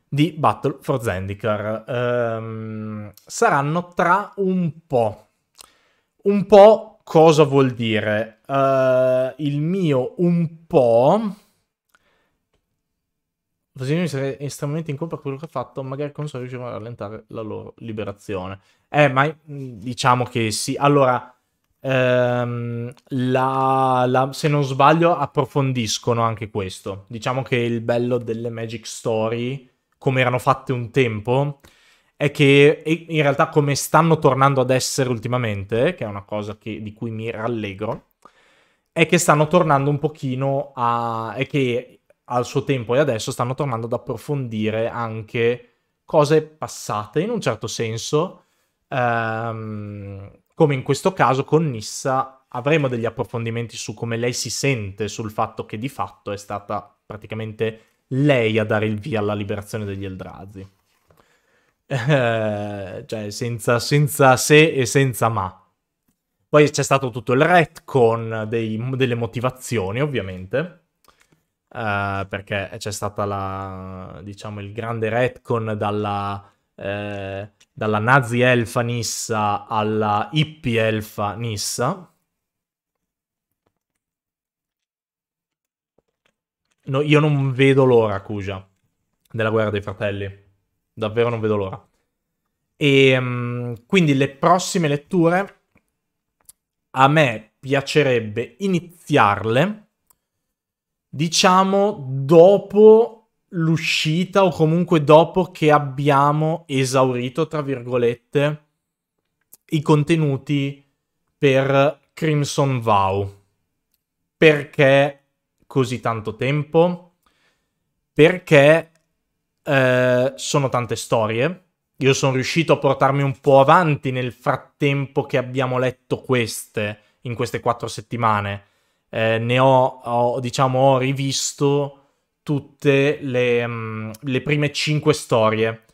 di Battle for Zendikar. Um, saranno tra un po'. Un po' cosa vuol dire? Uh, il mio un po'... Così sarei estremamente in colpa per quello che ha fatto, magari con so riuscirò a rallentare la loro liberazione. Eh, ma diciamo che sì. Allora, ehm, la, la, se non sbaglio, approfondiscono anche questo. Diciamo che il bello delle Magic Story come erano fatte un tempo, è che in realtà come stanno tornando ad essere ultimamente, che è una cosa che, di cui mi rallegro, è che stanno tornando un pochino a... è che al suo tempo e adesso stanno tornando ad approfondire anche cose passate in un certo senso, ehm, come in questo caso con Nissa avremo degli approfondimenti su come lei si sente sul fatto che di fatto è stata praticamente lei a dare il via alla liberazione degli Eldrazi. Eh, cioè, senza, senza se e senza ma. Poi c'è stato tutto il retcon dei, delle motivazioni, ovviamente. Uh, perché c'è stata la, diciamo, il grande retcon dalla, eh, dalla nazi elfa Nissa alla hippie elfa Nissa. No, io non vedo l'ora, Kuja, della guerra dei fratelli. Davvero non vedo l'ora. E um, quindi le prossime letture a me piacerebbe iniziarle, diciamo, dopo l'uscita o comunque dopo che abbiamo esaurito, tra virgolette, i contenuti per Crimson Vow. Perché così tanto tempo? Perché eh, sono tante storie. Io sono riuscito a portarmi un po' avanti nel frattempo che abbiamo letto queste, in queste quattro settimane. Eh, ne ho, ho, diciamo, ho rivisto tutte le, um, le prime cinque storie.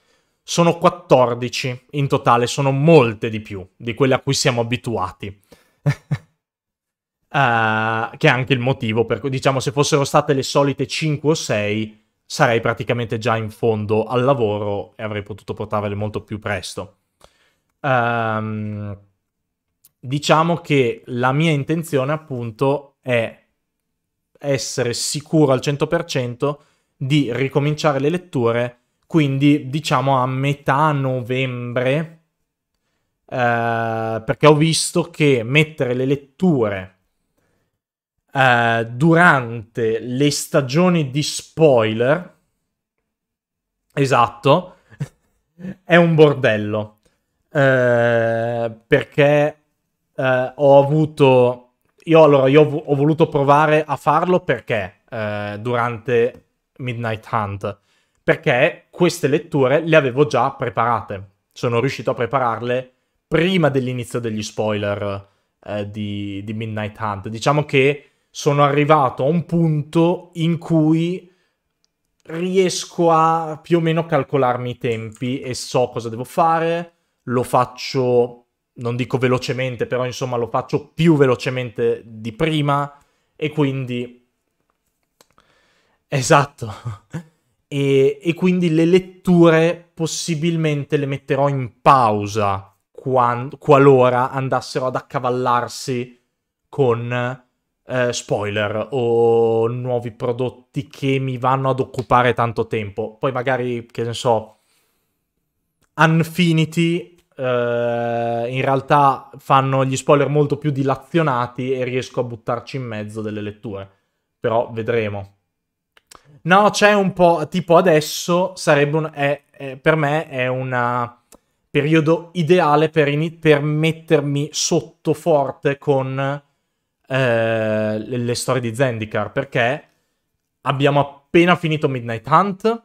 Sono 14 in totale, sono molte di più di quelle a cui siamo abituati. Uh, che è anche il motivo per cui, diciamo, se fossero state le solite 5 o 6, sarei praticamente già in fondo al lavoro e avrei potuto portarvele molto più presto. Um, diciamo che la mia intenzione, appunto, è essere sicuro al 100% di ricominciare le letture, quindi diciamo a metà novembre, uh, perché ho visto che mettere le letture uh, durante le stagioni di spoiler, esatto, è un bordello. Uh, perché uh, ho avuto... Io allora, io ho, voluto provare a farlo perché durante Midnight Hunt. Perché queste letture le avevo già preparate. Sono riuscito a prepararle prima dell'inizio degli spoiler di, di Midnight Hunt. Diciamo che sono arrivato a un punto in cui riesco a più o meno calcolarmi i tempi e so cosa devo fare, lo faccio, non dico velocemente, però insomma lo faccio più velocemente di prima e quindi... Esatto. E, e quindi le letture possibilmente le metterò in pausa quando, qualora andassero ad accavallarsi con eh, spoiler o nuovi prodotti che mi vanno ad occupare tanto tempo. Poi magari, che ne so, Unfinity eh, in realtà fanno gli spoiler molto più dilazionati e riesco a buttarci in mezzo delle letture. Però vedremo. No, c'è un po', tipo adesso sarebbe un, è, è, per me è un periodo ideale per, in, per mettermi sotto forte con eh, le, le, storie di Zendikar, perché abbiamo appena finito Midnight Hunt,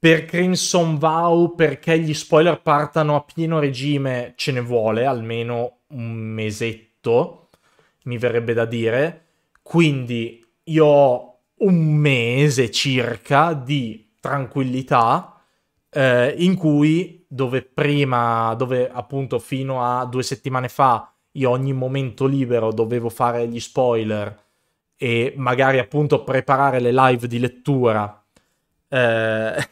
per Crimson Vow, perché gli spoiler partano a pieno regime, ce ne vuole almeno un mesetto, mi verrebbe da dire. Quindi io ho un mese circa di tranquillità eh, in cui dove prima, dove appunto fino a due settimane fa io ogni momento libero dovevo fare gli spoiler e magari appunto preparare le live di lettura. Eh,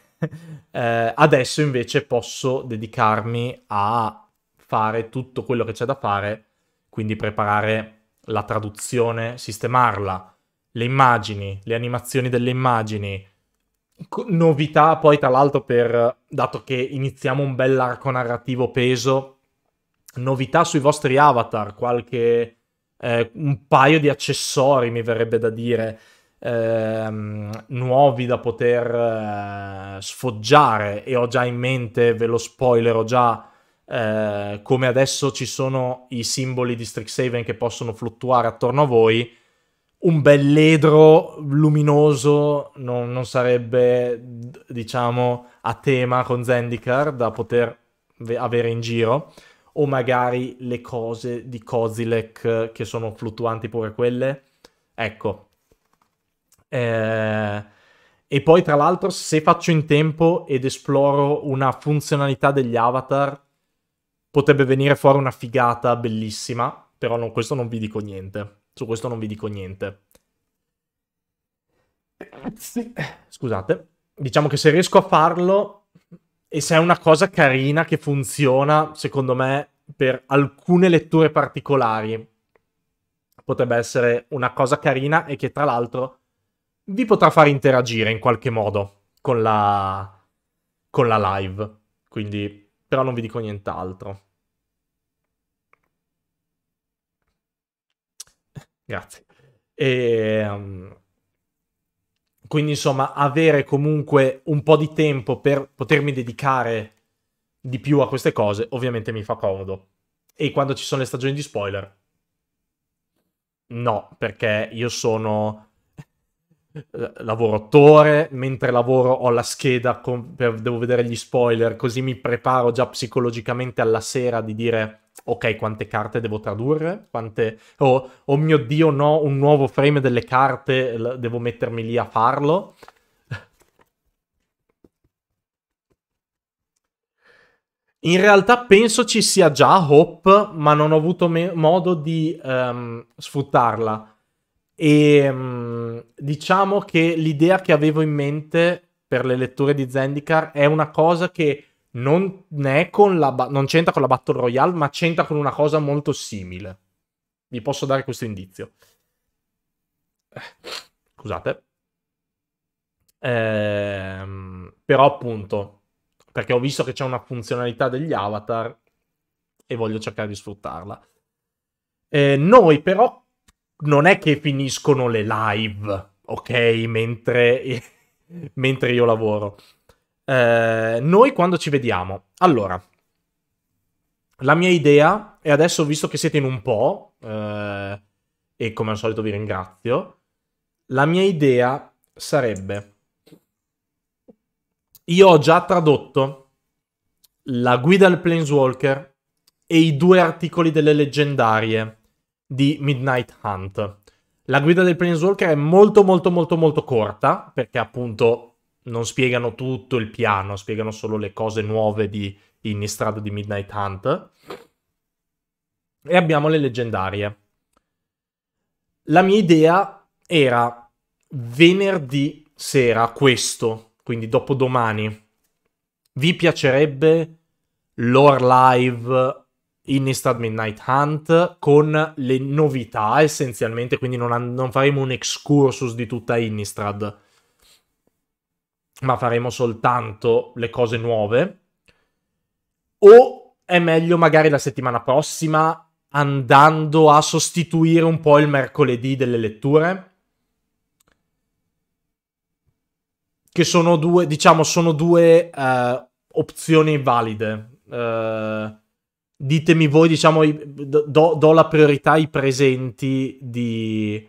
eh, adesso invece posso dedicarmi a fare tutto quello che c'è da fare, quindi preparare la traduzione, sistemarla, le immagini, le animazioni delle immagini, novità poi tra l'altro per dato che iniziamo un bell'arco narrativo peso novità sui vostri avatar, qualche eh, un paio di accessori mi verrebbe da dire ehm, nuovi da poter eh, sfoggiare e ho già in mente, ve lo spoilerò già eh, come adesso ci sono i simboli di Strixhaven che possono fluttuare attorno a voi un bel ledro luminoso non, non sarebbe, diciamo, a tema con Zendikar da poter avere in giro o magari le cose di Kozilek che sono fluttuanti pure quelle. Ecco. Eh, e poi tra l'altro se faccio in tempo ed esploro una funzionalità degli avatar potrebbe venire fuori una figata bellissima, però non, questo non vi dico niente. Su questo non vi dico niente. Scusate. Diciamo che se riesco a farlo e se è una cosa carina che funziona, secondo me, per alcune letture particolari, potrebbe essere una cosa carina e che tra l'altro vi potrà far interagire in qualche modo con la, con la live. Quindi, però non vi dico nient'altro. Grazie. E, um, quindi insomma, avere comunque un po' di tempo per potermi dedicare di più a queste cose, ovviamente mi fa comodo. E quando ci sono le stagioni di spoiler, no, perché io sono lavoro attore, mentre lavoro ho la scheda, con, per, devo vedere gli spoiler, così mi preparo già psicologicamente alla sera di dire ok, quante carte devo tradurre? Quante... Oh, oh mio Dio, no, un nuovo frame delle carte, devo mettermi lì a farlo. In realtà penso ci sia già Hope, ma non ho avuto me- modo di um, sfruttarla. E um, diciamo che l'idea che avevo in mente per le letture di Zendikar è una cosa che non, la, non c'entra con la Battle Royale, ma c'entra con una cosa molto simile. Vi posso dare questo indizio. Scusate. Ehm, però appunto, perché ho visto che c'è una funzionalità degli avatar e voglio cercare di sfruttarla. Eh, noi però non è che finiscono le live, ok? Mentre, mentre io lavoro. Eh, noi quando ci vediamo? Allora, la mia idea, e adesso visto che siete in un po', eh, e come al solito vi ringrazio, la mia idea sarebbe... Io ho già tradotto la guida al Planeswalker e i due articoli delle leggendarie di Midnight Hunt. La guida del Planeswalker è molto molto molto molto corta, perché appunto non spiegano tutto il piano, spiegano solo le cose nuove di Innistrad di Midnight Hunt. E abbiamo le leggendarie. La mia idea era venerdì sera, questo, quindi dopodomani. Vi piacerebbe l'Ore Live Innistrad Midnight Hunt con le novità essenzialmente, quindi non, non faremo un excursus di tutta Innistrad ma faremo soltanto le cose nuove. O è meglio magari la settimana prossima andando a sostituire un po' il mercoledì delle letture? Che sono due, diciamo, sono due uh, opzioni valide. Uh, ditemi voi, diciamo, do, do, la priorità ai presenti di,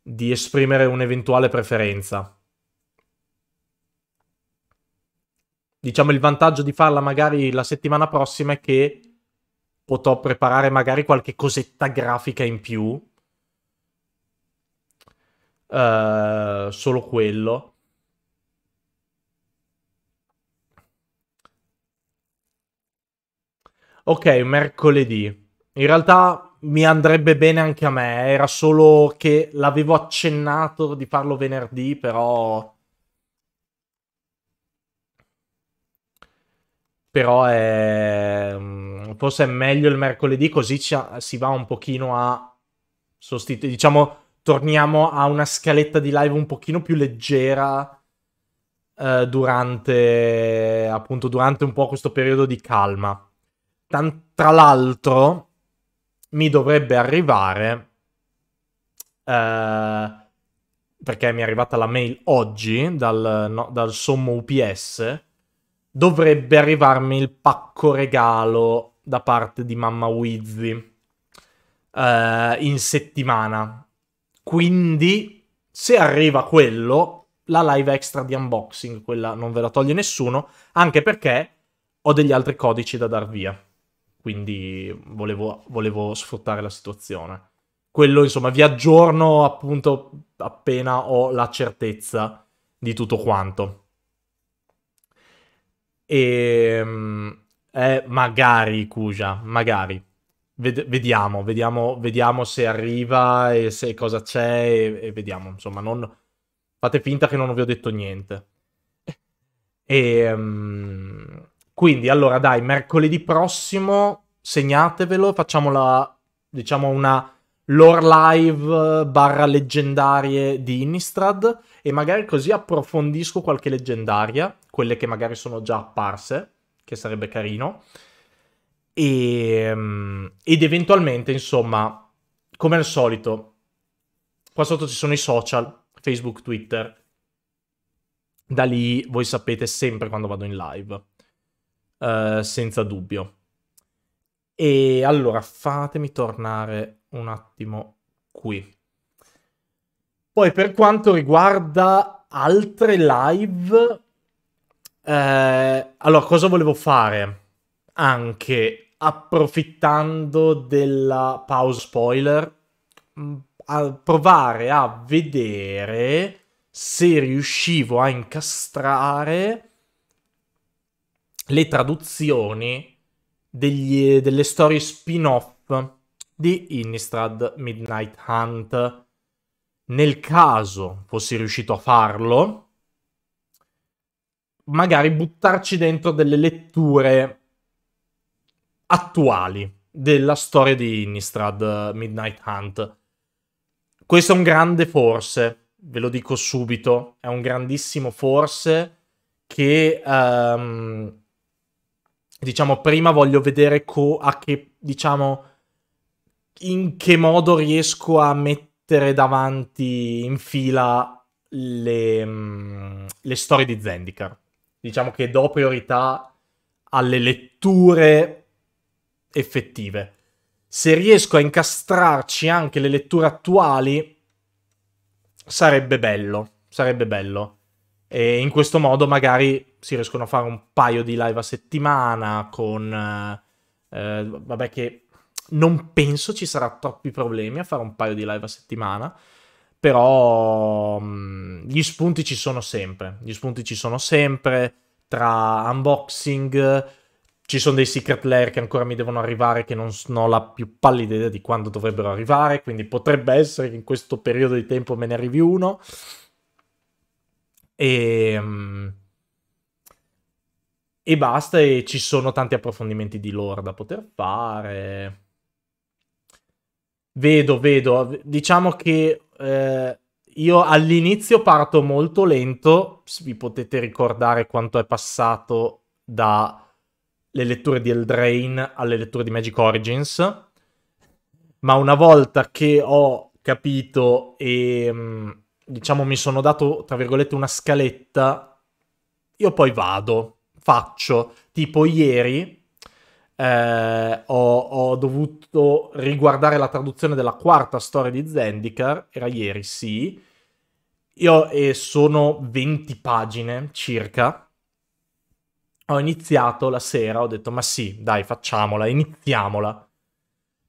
di esprimere un'eventuale preferenza. diciamo il vantaggio di farla magari la settimana prossima è che potrò preparare magari qualche cosetta grafica in più. Uh, solo quello. Ok, mercoledì. In realtà mi andrebbe bene anche a me, era solo che l'avevo accennato di farlo venerdì, però però è... Mm, forse è meglio il mercoledì così ci, si va un pochino a sostituire, diciamo, torniamo a una scaletta di live un pochino più leggera eh, durante, appunto, durante un po' questo periodo di calma. Tra l'altro, mi dovrebbe arrivare, eh, perché mi è arrivata la mail oggi dal, no, dal sommo UPS, dovrebbe arrivarmi il pacco regalo da parte di mamma Wizzy uh, in settimana. Quindi, se arriva quello, la live extra di unboxing, quella non ve la toglie nessuno, anche perché ho degli altri codici da dar via. Quindi volevo, volevo sfruttare la situazione. Quello, insomma, vi aggiorno appunto appena ho la certezza di tutto quanto. E eh, magari Kuja, magari. Ved- vediamo, vediamo, vediamo se arriva e se cosa c'è e, e vediamo, insomma, non fate finta che non vi ho detto niente. E um, quindi allora dai, mercoledì prossimo segnatevelo, facciamo la diciamo una lore live barra leggendarie di Innistrad e magari così approfondisco qualche leggendaria, quelle che magari sono già apparse, che sarebbe carino. E, um, ed eventualmente, insomma, come al solito, qua sotto ci sono i social, Facebook, Twitter. Da lì voi sapete sempre quando vado in live, uh, senza dubbio. E allora fatemi tornare un attimo qui. Poi per quanto riguarda altre live, eh, allora cosa volevo fare? Anche approfittando della pause spoiler, mm, a provare a vedere se riuscivo a incastrare le traduzioni degli, delle storie spin-off di Innistrad Midnight Hunt nel caso fossi riuscito a farlo, magari buttarci dentro delle letture attuali della storia di Innistrad Midnight Hunt. Questo è un grande forse, ve lo dico subito, è un grandissimo forse che um, diciamo prima voglio vedere co- a che diciamo in che modo riesco a mettere davanti in fila le, mm, le storie di Zendikar. Diciamo che do priorità alle letture effettive. Se riesco a incastrarci anche le letture attuali, sarebbe bello. Sarebbe bello. E in questo modo magari si riescono a fare un paio di live a settimana con... Eh, vabbè che non penso ci sarà troppi problemi a fare un paio di live a settimana. Però mh, gli spunti ci sono sempre. Gli spunti ci sono sempre. Tra unboxing, ci sono dei secret layer che ancora mi devono arrivare, che non, ho la più pallida idea di quando dovrebbero arrivare. Quindi potrebbe essere che in questo periodo di tempo me ne arrivi uno. E. Mh, e basta, e ci sono tanti approfondimenti di lore da poter fare. Vedo, vedo. Diciamo che eh, io all'inizio parto molto lento. Vi potete ricordare quanto è passato dalle letture di Eldrain alle letture di Magic Origins. Ma una volta che ho capito e mm, diciamo mi sono dato, tra virgolette, una scaletta, io poi vado, faccio. Tipo ieri eh, ho, ho, dovuto riguardare la traduzione della quarta storia di Zendikar, era ieri, sì. Io e sono 20 pagine circa. Ho iniziato la sera, ho detto ma sì, dai, facciamola, iniziamola.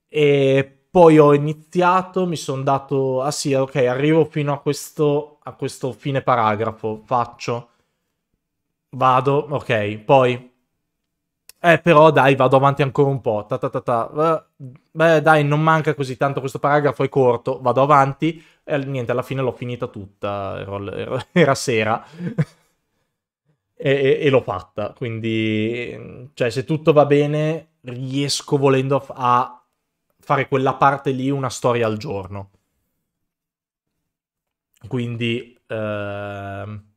E poi ho iniziato, mi sono dato, ah sì, ok, arrivo fino a questo, a questo fine paragrafo, faccio, vado, ok, poi eh, però dai, vado avanti ancora un po'. Ta ta ta ta. Beh, dai, non manca così tanto questo paragrafo, è corto. Vado avanti. E niente, alla fine l'ho finita tutta. Era sera. e, e, e, l'ho fatta. Quindi, cioè, se tutto va bene, riesco volendo a fare quella parte lì una storia al giorno. Quindi... Ehm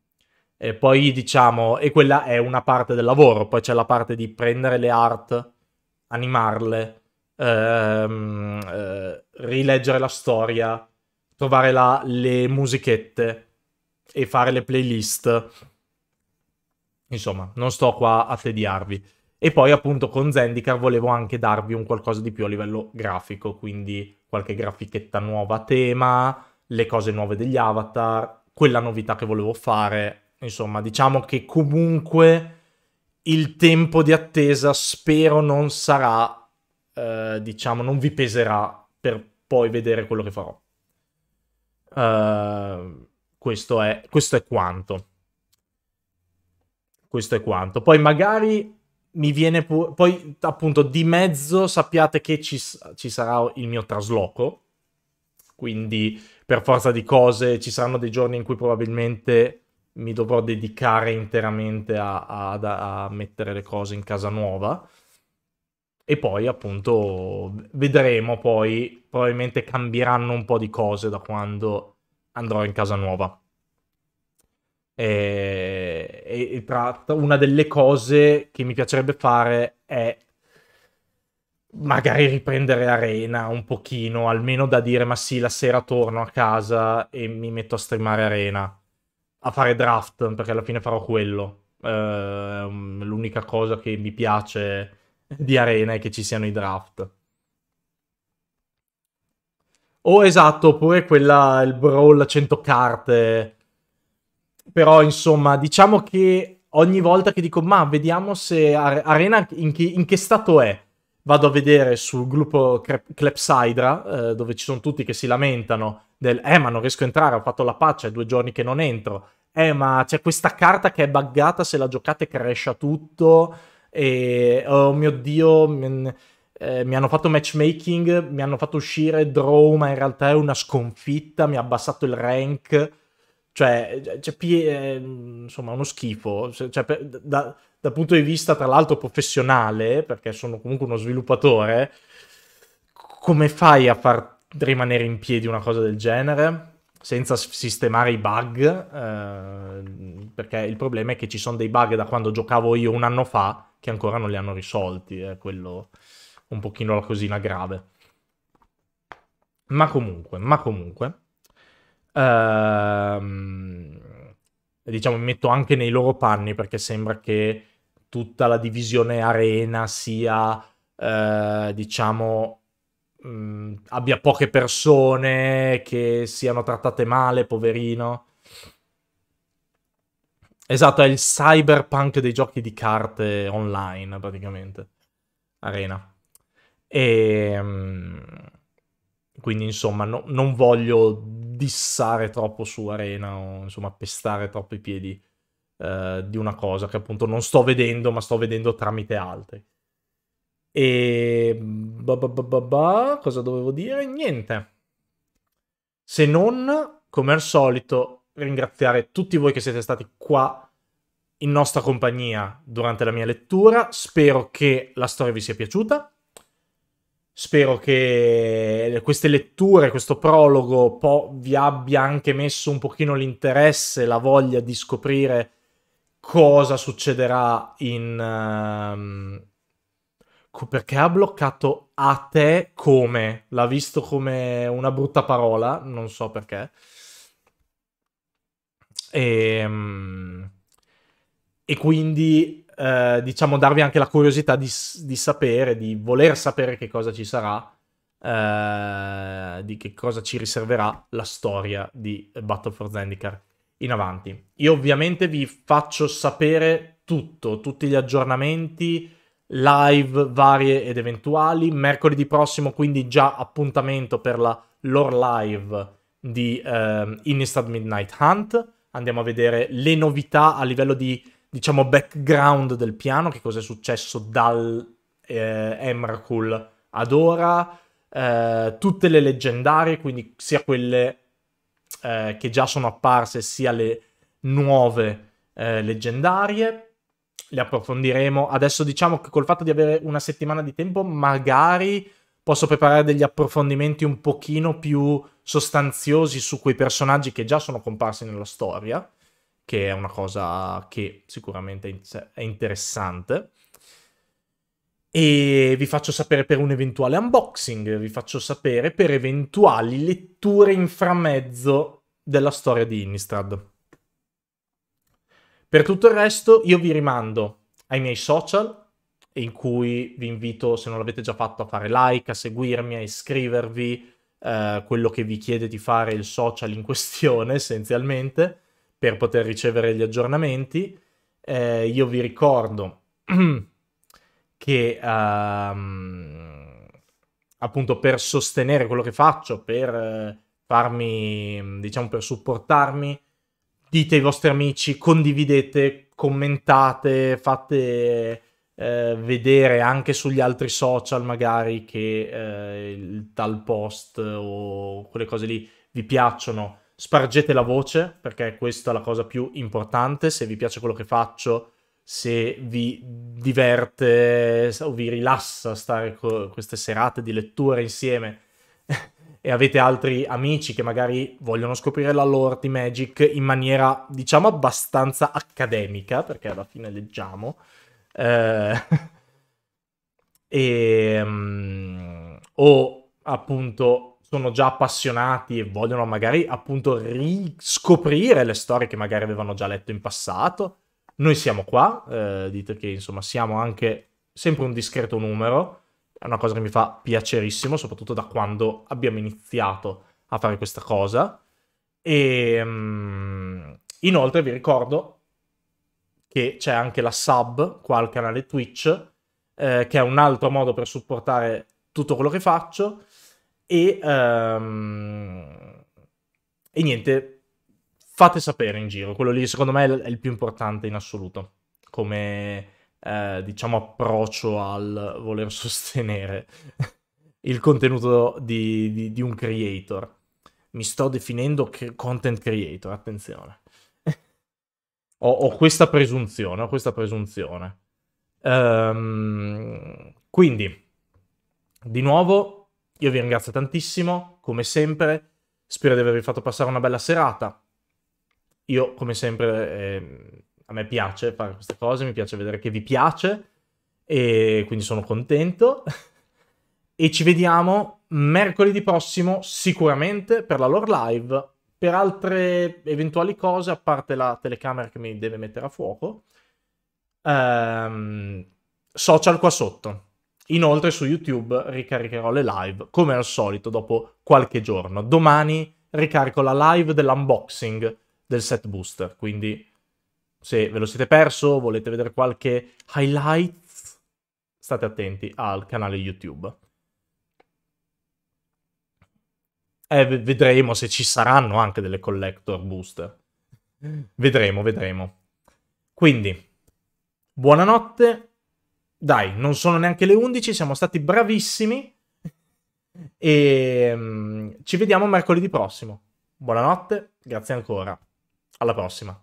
e poi diciamo, e quella è una parte del lavoro, poi c'è la parte di prendere le art, animarle, ehm, eh, rileggere la storia, trovare la, le musichette e fare le playlist. Insomma, non sto qua a tediarvi. E poi appunto con Zendikar volevo anche darvi un qualcosa di più a livello grafico, quindi qualche grafichetta nuova a tema, le cose nuove degli avatar, quella novità che volevo fare. Insomma, diciamo che comunque il tempo di attesa spero non sarà, eh, diciamo, non vi peserà per poi vedere quello che farò. Uh, questo, è, questo è quanto. Questo è quanto. Poi magari mi viene pu- poi appunto di mezzo sappiate che ci, ci sarà il mio trasloco quindi per forza di cose ci saranno dei giorni in cui probabilmente mi dovrò dedicare interamente a, a, a mettere le cose in casa nuova. E poi appunto vedremo poi probabilmente cambieranno un po' di cose da quando andrò in casa nuova. E, e tra una delle cose che mi piacerebbe fare è magari riprendere Arena un pochino, almeno da dire ma sì, la sera torno a casa e mi metto a streamare Arena, a fare draft, perché alla fine farò quello. Uh, l'unica cosa che mi piace di Arena è che ci siano i draft. Oh, esatto, oppure quella, il brawl 100 carte. Però insomma, diciamo che ogni volta che dico ma vediamo se Arena in che, in che stato è vado a vedere sul gruppo Clepsydra, eh, dove ci sono tutti che si lamentano del eh ma non riesco a entrare, ho fatto la patch, è due giorni che non entro, eh ma c'è questa carta che è buggata, se la giocate cresce tutto, e oh mio dio, mi, eh, mi hanno fatto matchmaking, mi hanno fatto uscire draw, ma in realtà è una sconfitta, mi ha abbassato il rank, cioè, cioè eh, insomma uno schifo, cioè, da, dal punto di vista, tra l'altro, professionale, perché sono comunque uno sviluppatore, come fai a far rimanere in piedi una cosa del genere? senza sistemare i bug, eh, perché il problema è che ci sono dei bug da quando giocavo io un anno fa che ancora non li hanno risolti, è quello un pochino la cosina grave. Ma comunque, ma comunque, ehm, diciamo mi metto anche nei loro panni perché sembra che tutta la divisione arena sia, eh, diciamo, mh, mm, abbia poche persone che siano trattate male, poverino. Esatto, è il cyberpunk dei giochi di carte online, praticamente. Arena. E... Mh, quindi, insomma, no, non voglio dissare troppo su Arena o, insomma, pestare troppo i piedi eh, di una cosa che appunto non sto vedendo, ma sto vedendo tramite altri. E ba ba ba ba cosa dovevo dire? Niente. Se non, come al solito, ringraziare tutti voi che siete stati qua in nostra compagnia durante la mia lettura. Spero che la storia vi sia piaciuta. Spero che queste letture, questo prologo vi abbia anche messo un pochino l'interesse, la voglia di scoprire cosa succederà in... Um, perché ha bloccato a te come? L'ha visto come una brutta parola, non so perché. E, um, e quindi, eh, diciamo, darvi anche la curiosità di, di, sapere, di voler sapere che cosa ci sarà, eh, di che cosa ci riserverà la storia di Battle for Zendikar in avanti. Io ovviamente vi faccio sapere tutto, tutti gli aggiornamenti live varie ed eventuali. Mercoledì prossimo quindi già appuntamento per la lore live di eh, Innistrad Midnight Hunt. Andiamo a vedere le novità a livello di, diciamo, background del piano, che cosa è successo dal eh, Emrakul ad ora. Eh, tutte le leggendarie, quindi sia quelle eh, che già sono apparse sia le nuove eh, leggendarie. Le approfondiremo. Adesso diciamo che col fatto di avere una settimana di tempo, magari posso preparare degli approfondimenti un pochino più sostanziosi su quei personaggi che già sono comparsi nella storia, che è una cosa che sicuramente è interessante e vi faccio sapere per un eventuale unboxing, vi faccio sapere per eventuali letture in framezzo della storia di Innistrad. Per tutto il resto io vi rimando ai miei social, in cui vi invito, se non l'avete già fatto, a fare like, a seguirmi, a iscrivervi, eh, quello che vi chiede di fare il social in questione essenzialmente per poter ricevere gli aggiornamenti. Eh, io vi ricordo che um, appunto per sostenere quello che faccio, per eh, farmi, diciamo, per supportarmi, dite ai vostri amici, condividete, commentate, fate eh, vedere anche sugli altri social magari che eh, il tal post o quelle cose lì vi piacciono. Spargete la voce perché questa è la cosa più importante. Se vi piace quello che faccio, se vi diverte o vi rilassa stare con queste serate di lettura insieme e avete altri amici che magari vogliono scoprire la lore di Magic in maniera, diciamo, abbastanza accademica, perché alla fine leggiamo, eh, e, um, o appunto sono già appassionati e vogliono magari appunto riscoprire le storie che magari avevano già letto in passato, noi siamo qua, eh, dite che insomma siamo anche sempre un discreto numero, è una cosa che mi fa piacerissimo, soprattutto da quando abbiamo iniziato a fare questa cosa. E um, inoltre vi ricordo che c'è anche la sub qua al canale Twitch, eh, che è un altro modo per supportare tutto quello che faccio. E, um, e niente, fate sapere in giro. Quello lì, secondo me, è il più importante in assoluto. Come eh, diciamo, approccio al voler sostenere il contenuto di, di, di, un creator. Mi sto definendo content creator, attenzione. ho, ho, questa presunzione, ho questa presunzione. Um, quindi, di nuovo, io vi ringrazio tantissimo, come sempre. Spero di avervi fatto passare una bella serata. Io, come sempre, eh, a me piace fare queste cose, mi piace vedere che vi piace e quindi sono contento. e ci vediamo mercoledì prossimo sicuramente per la lore live, per altre eventuali cose, a parte la telecamera che mi deve mettere a fuoco. Um, social qua sotto. Inoltre su YouTube ricaricherò le live, come al solito, dopo qualche giorno. Domani ricarico la live dell'unboxing del set booster, quindi se ve lo siete perso, volete vedere qualche highlights, state attenti al canale YouTube. E vedremo se ci saranno anche delle collector booster. Vedremo, vedremo. Quindi, buonanotte. Dai, non sono neanche le 11, siamo stati bravissimi. E um, ci vediamo mercoledì prossimo. Buonanotte, grazie ancora. Alla prossima.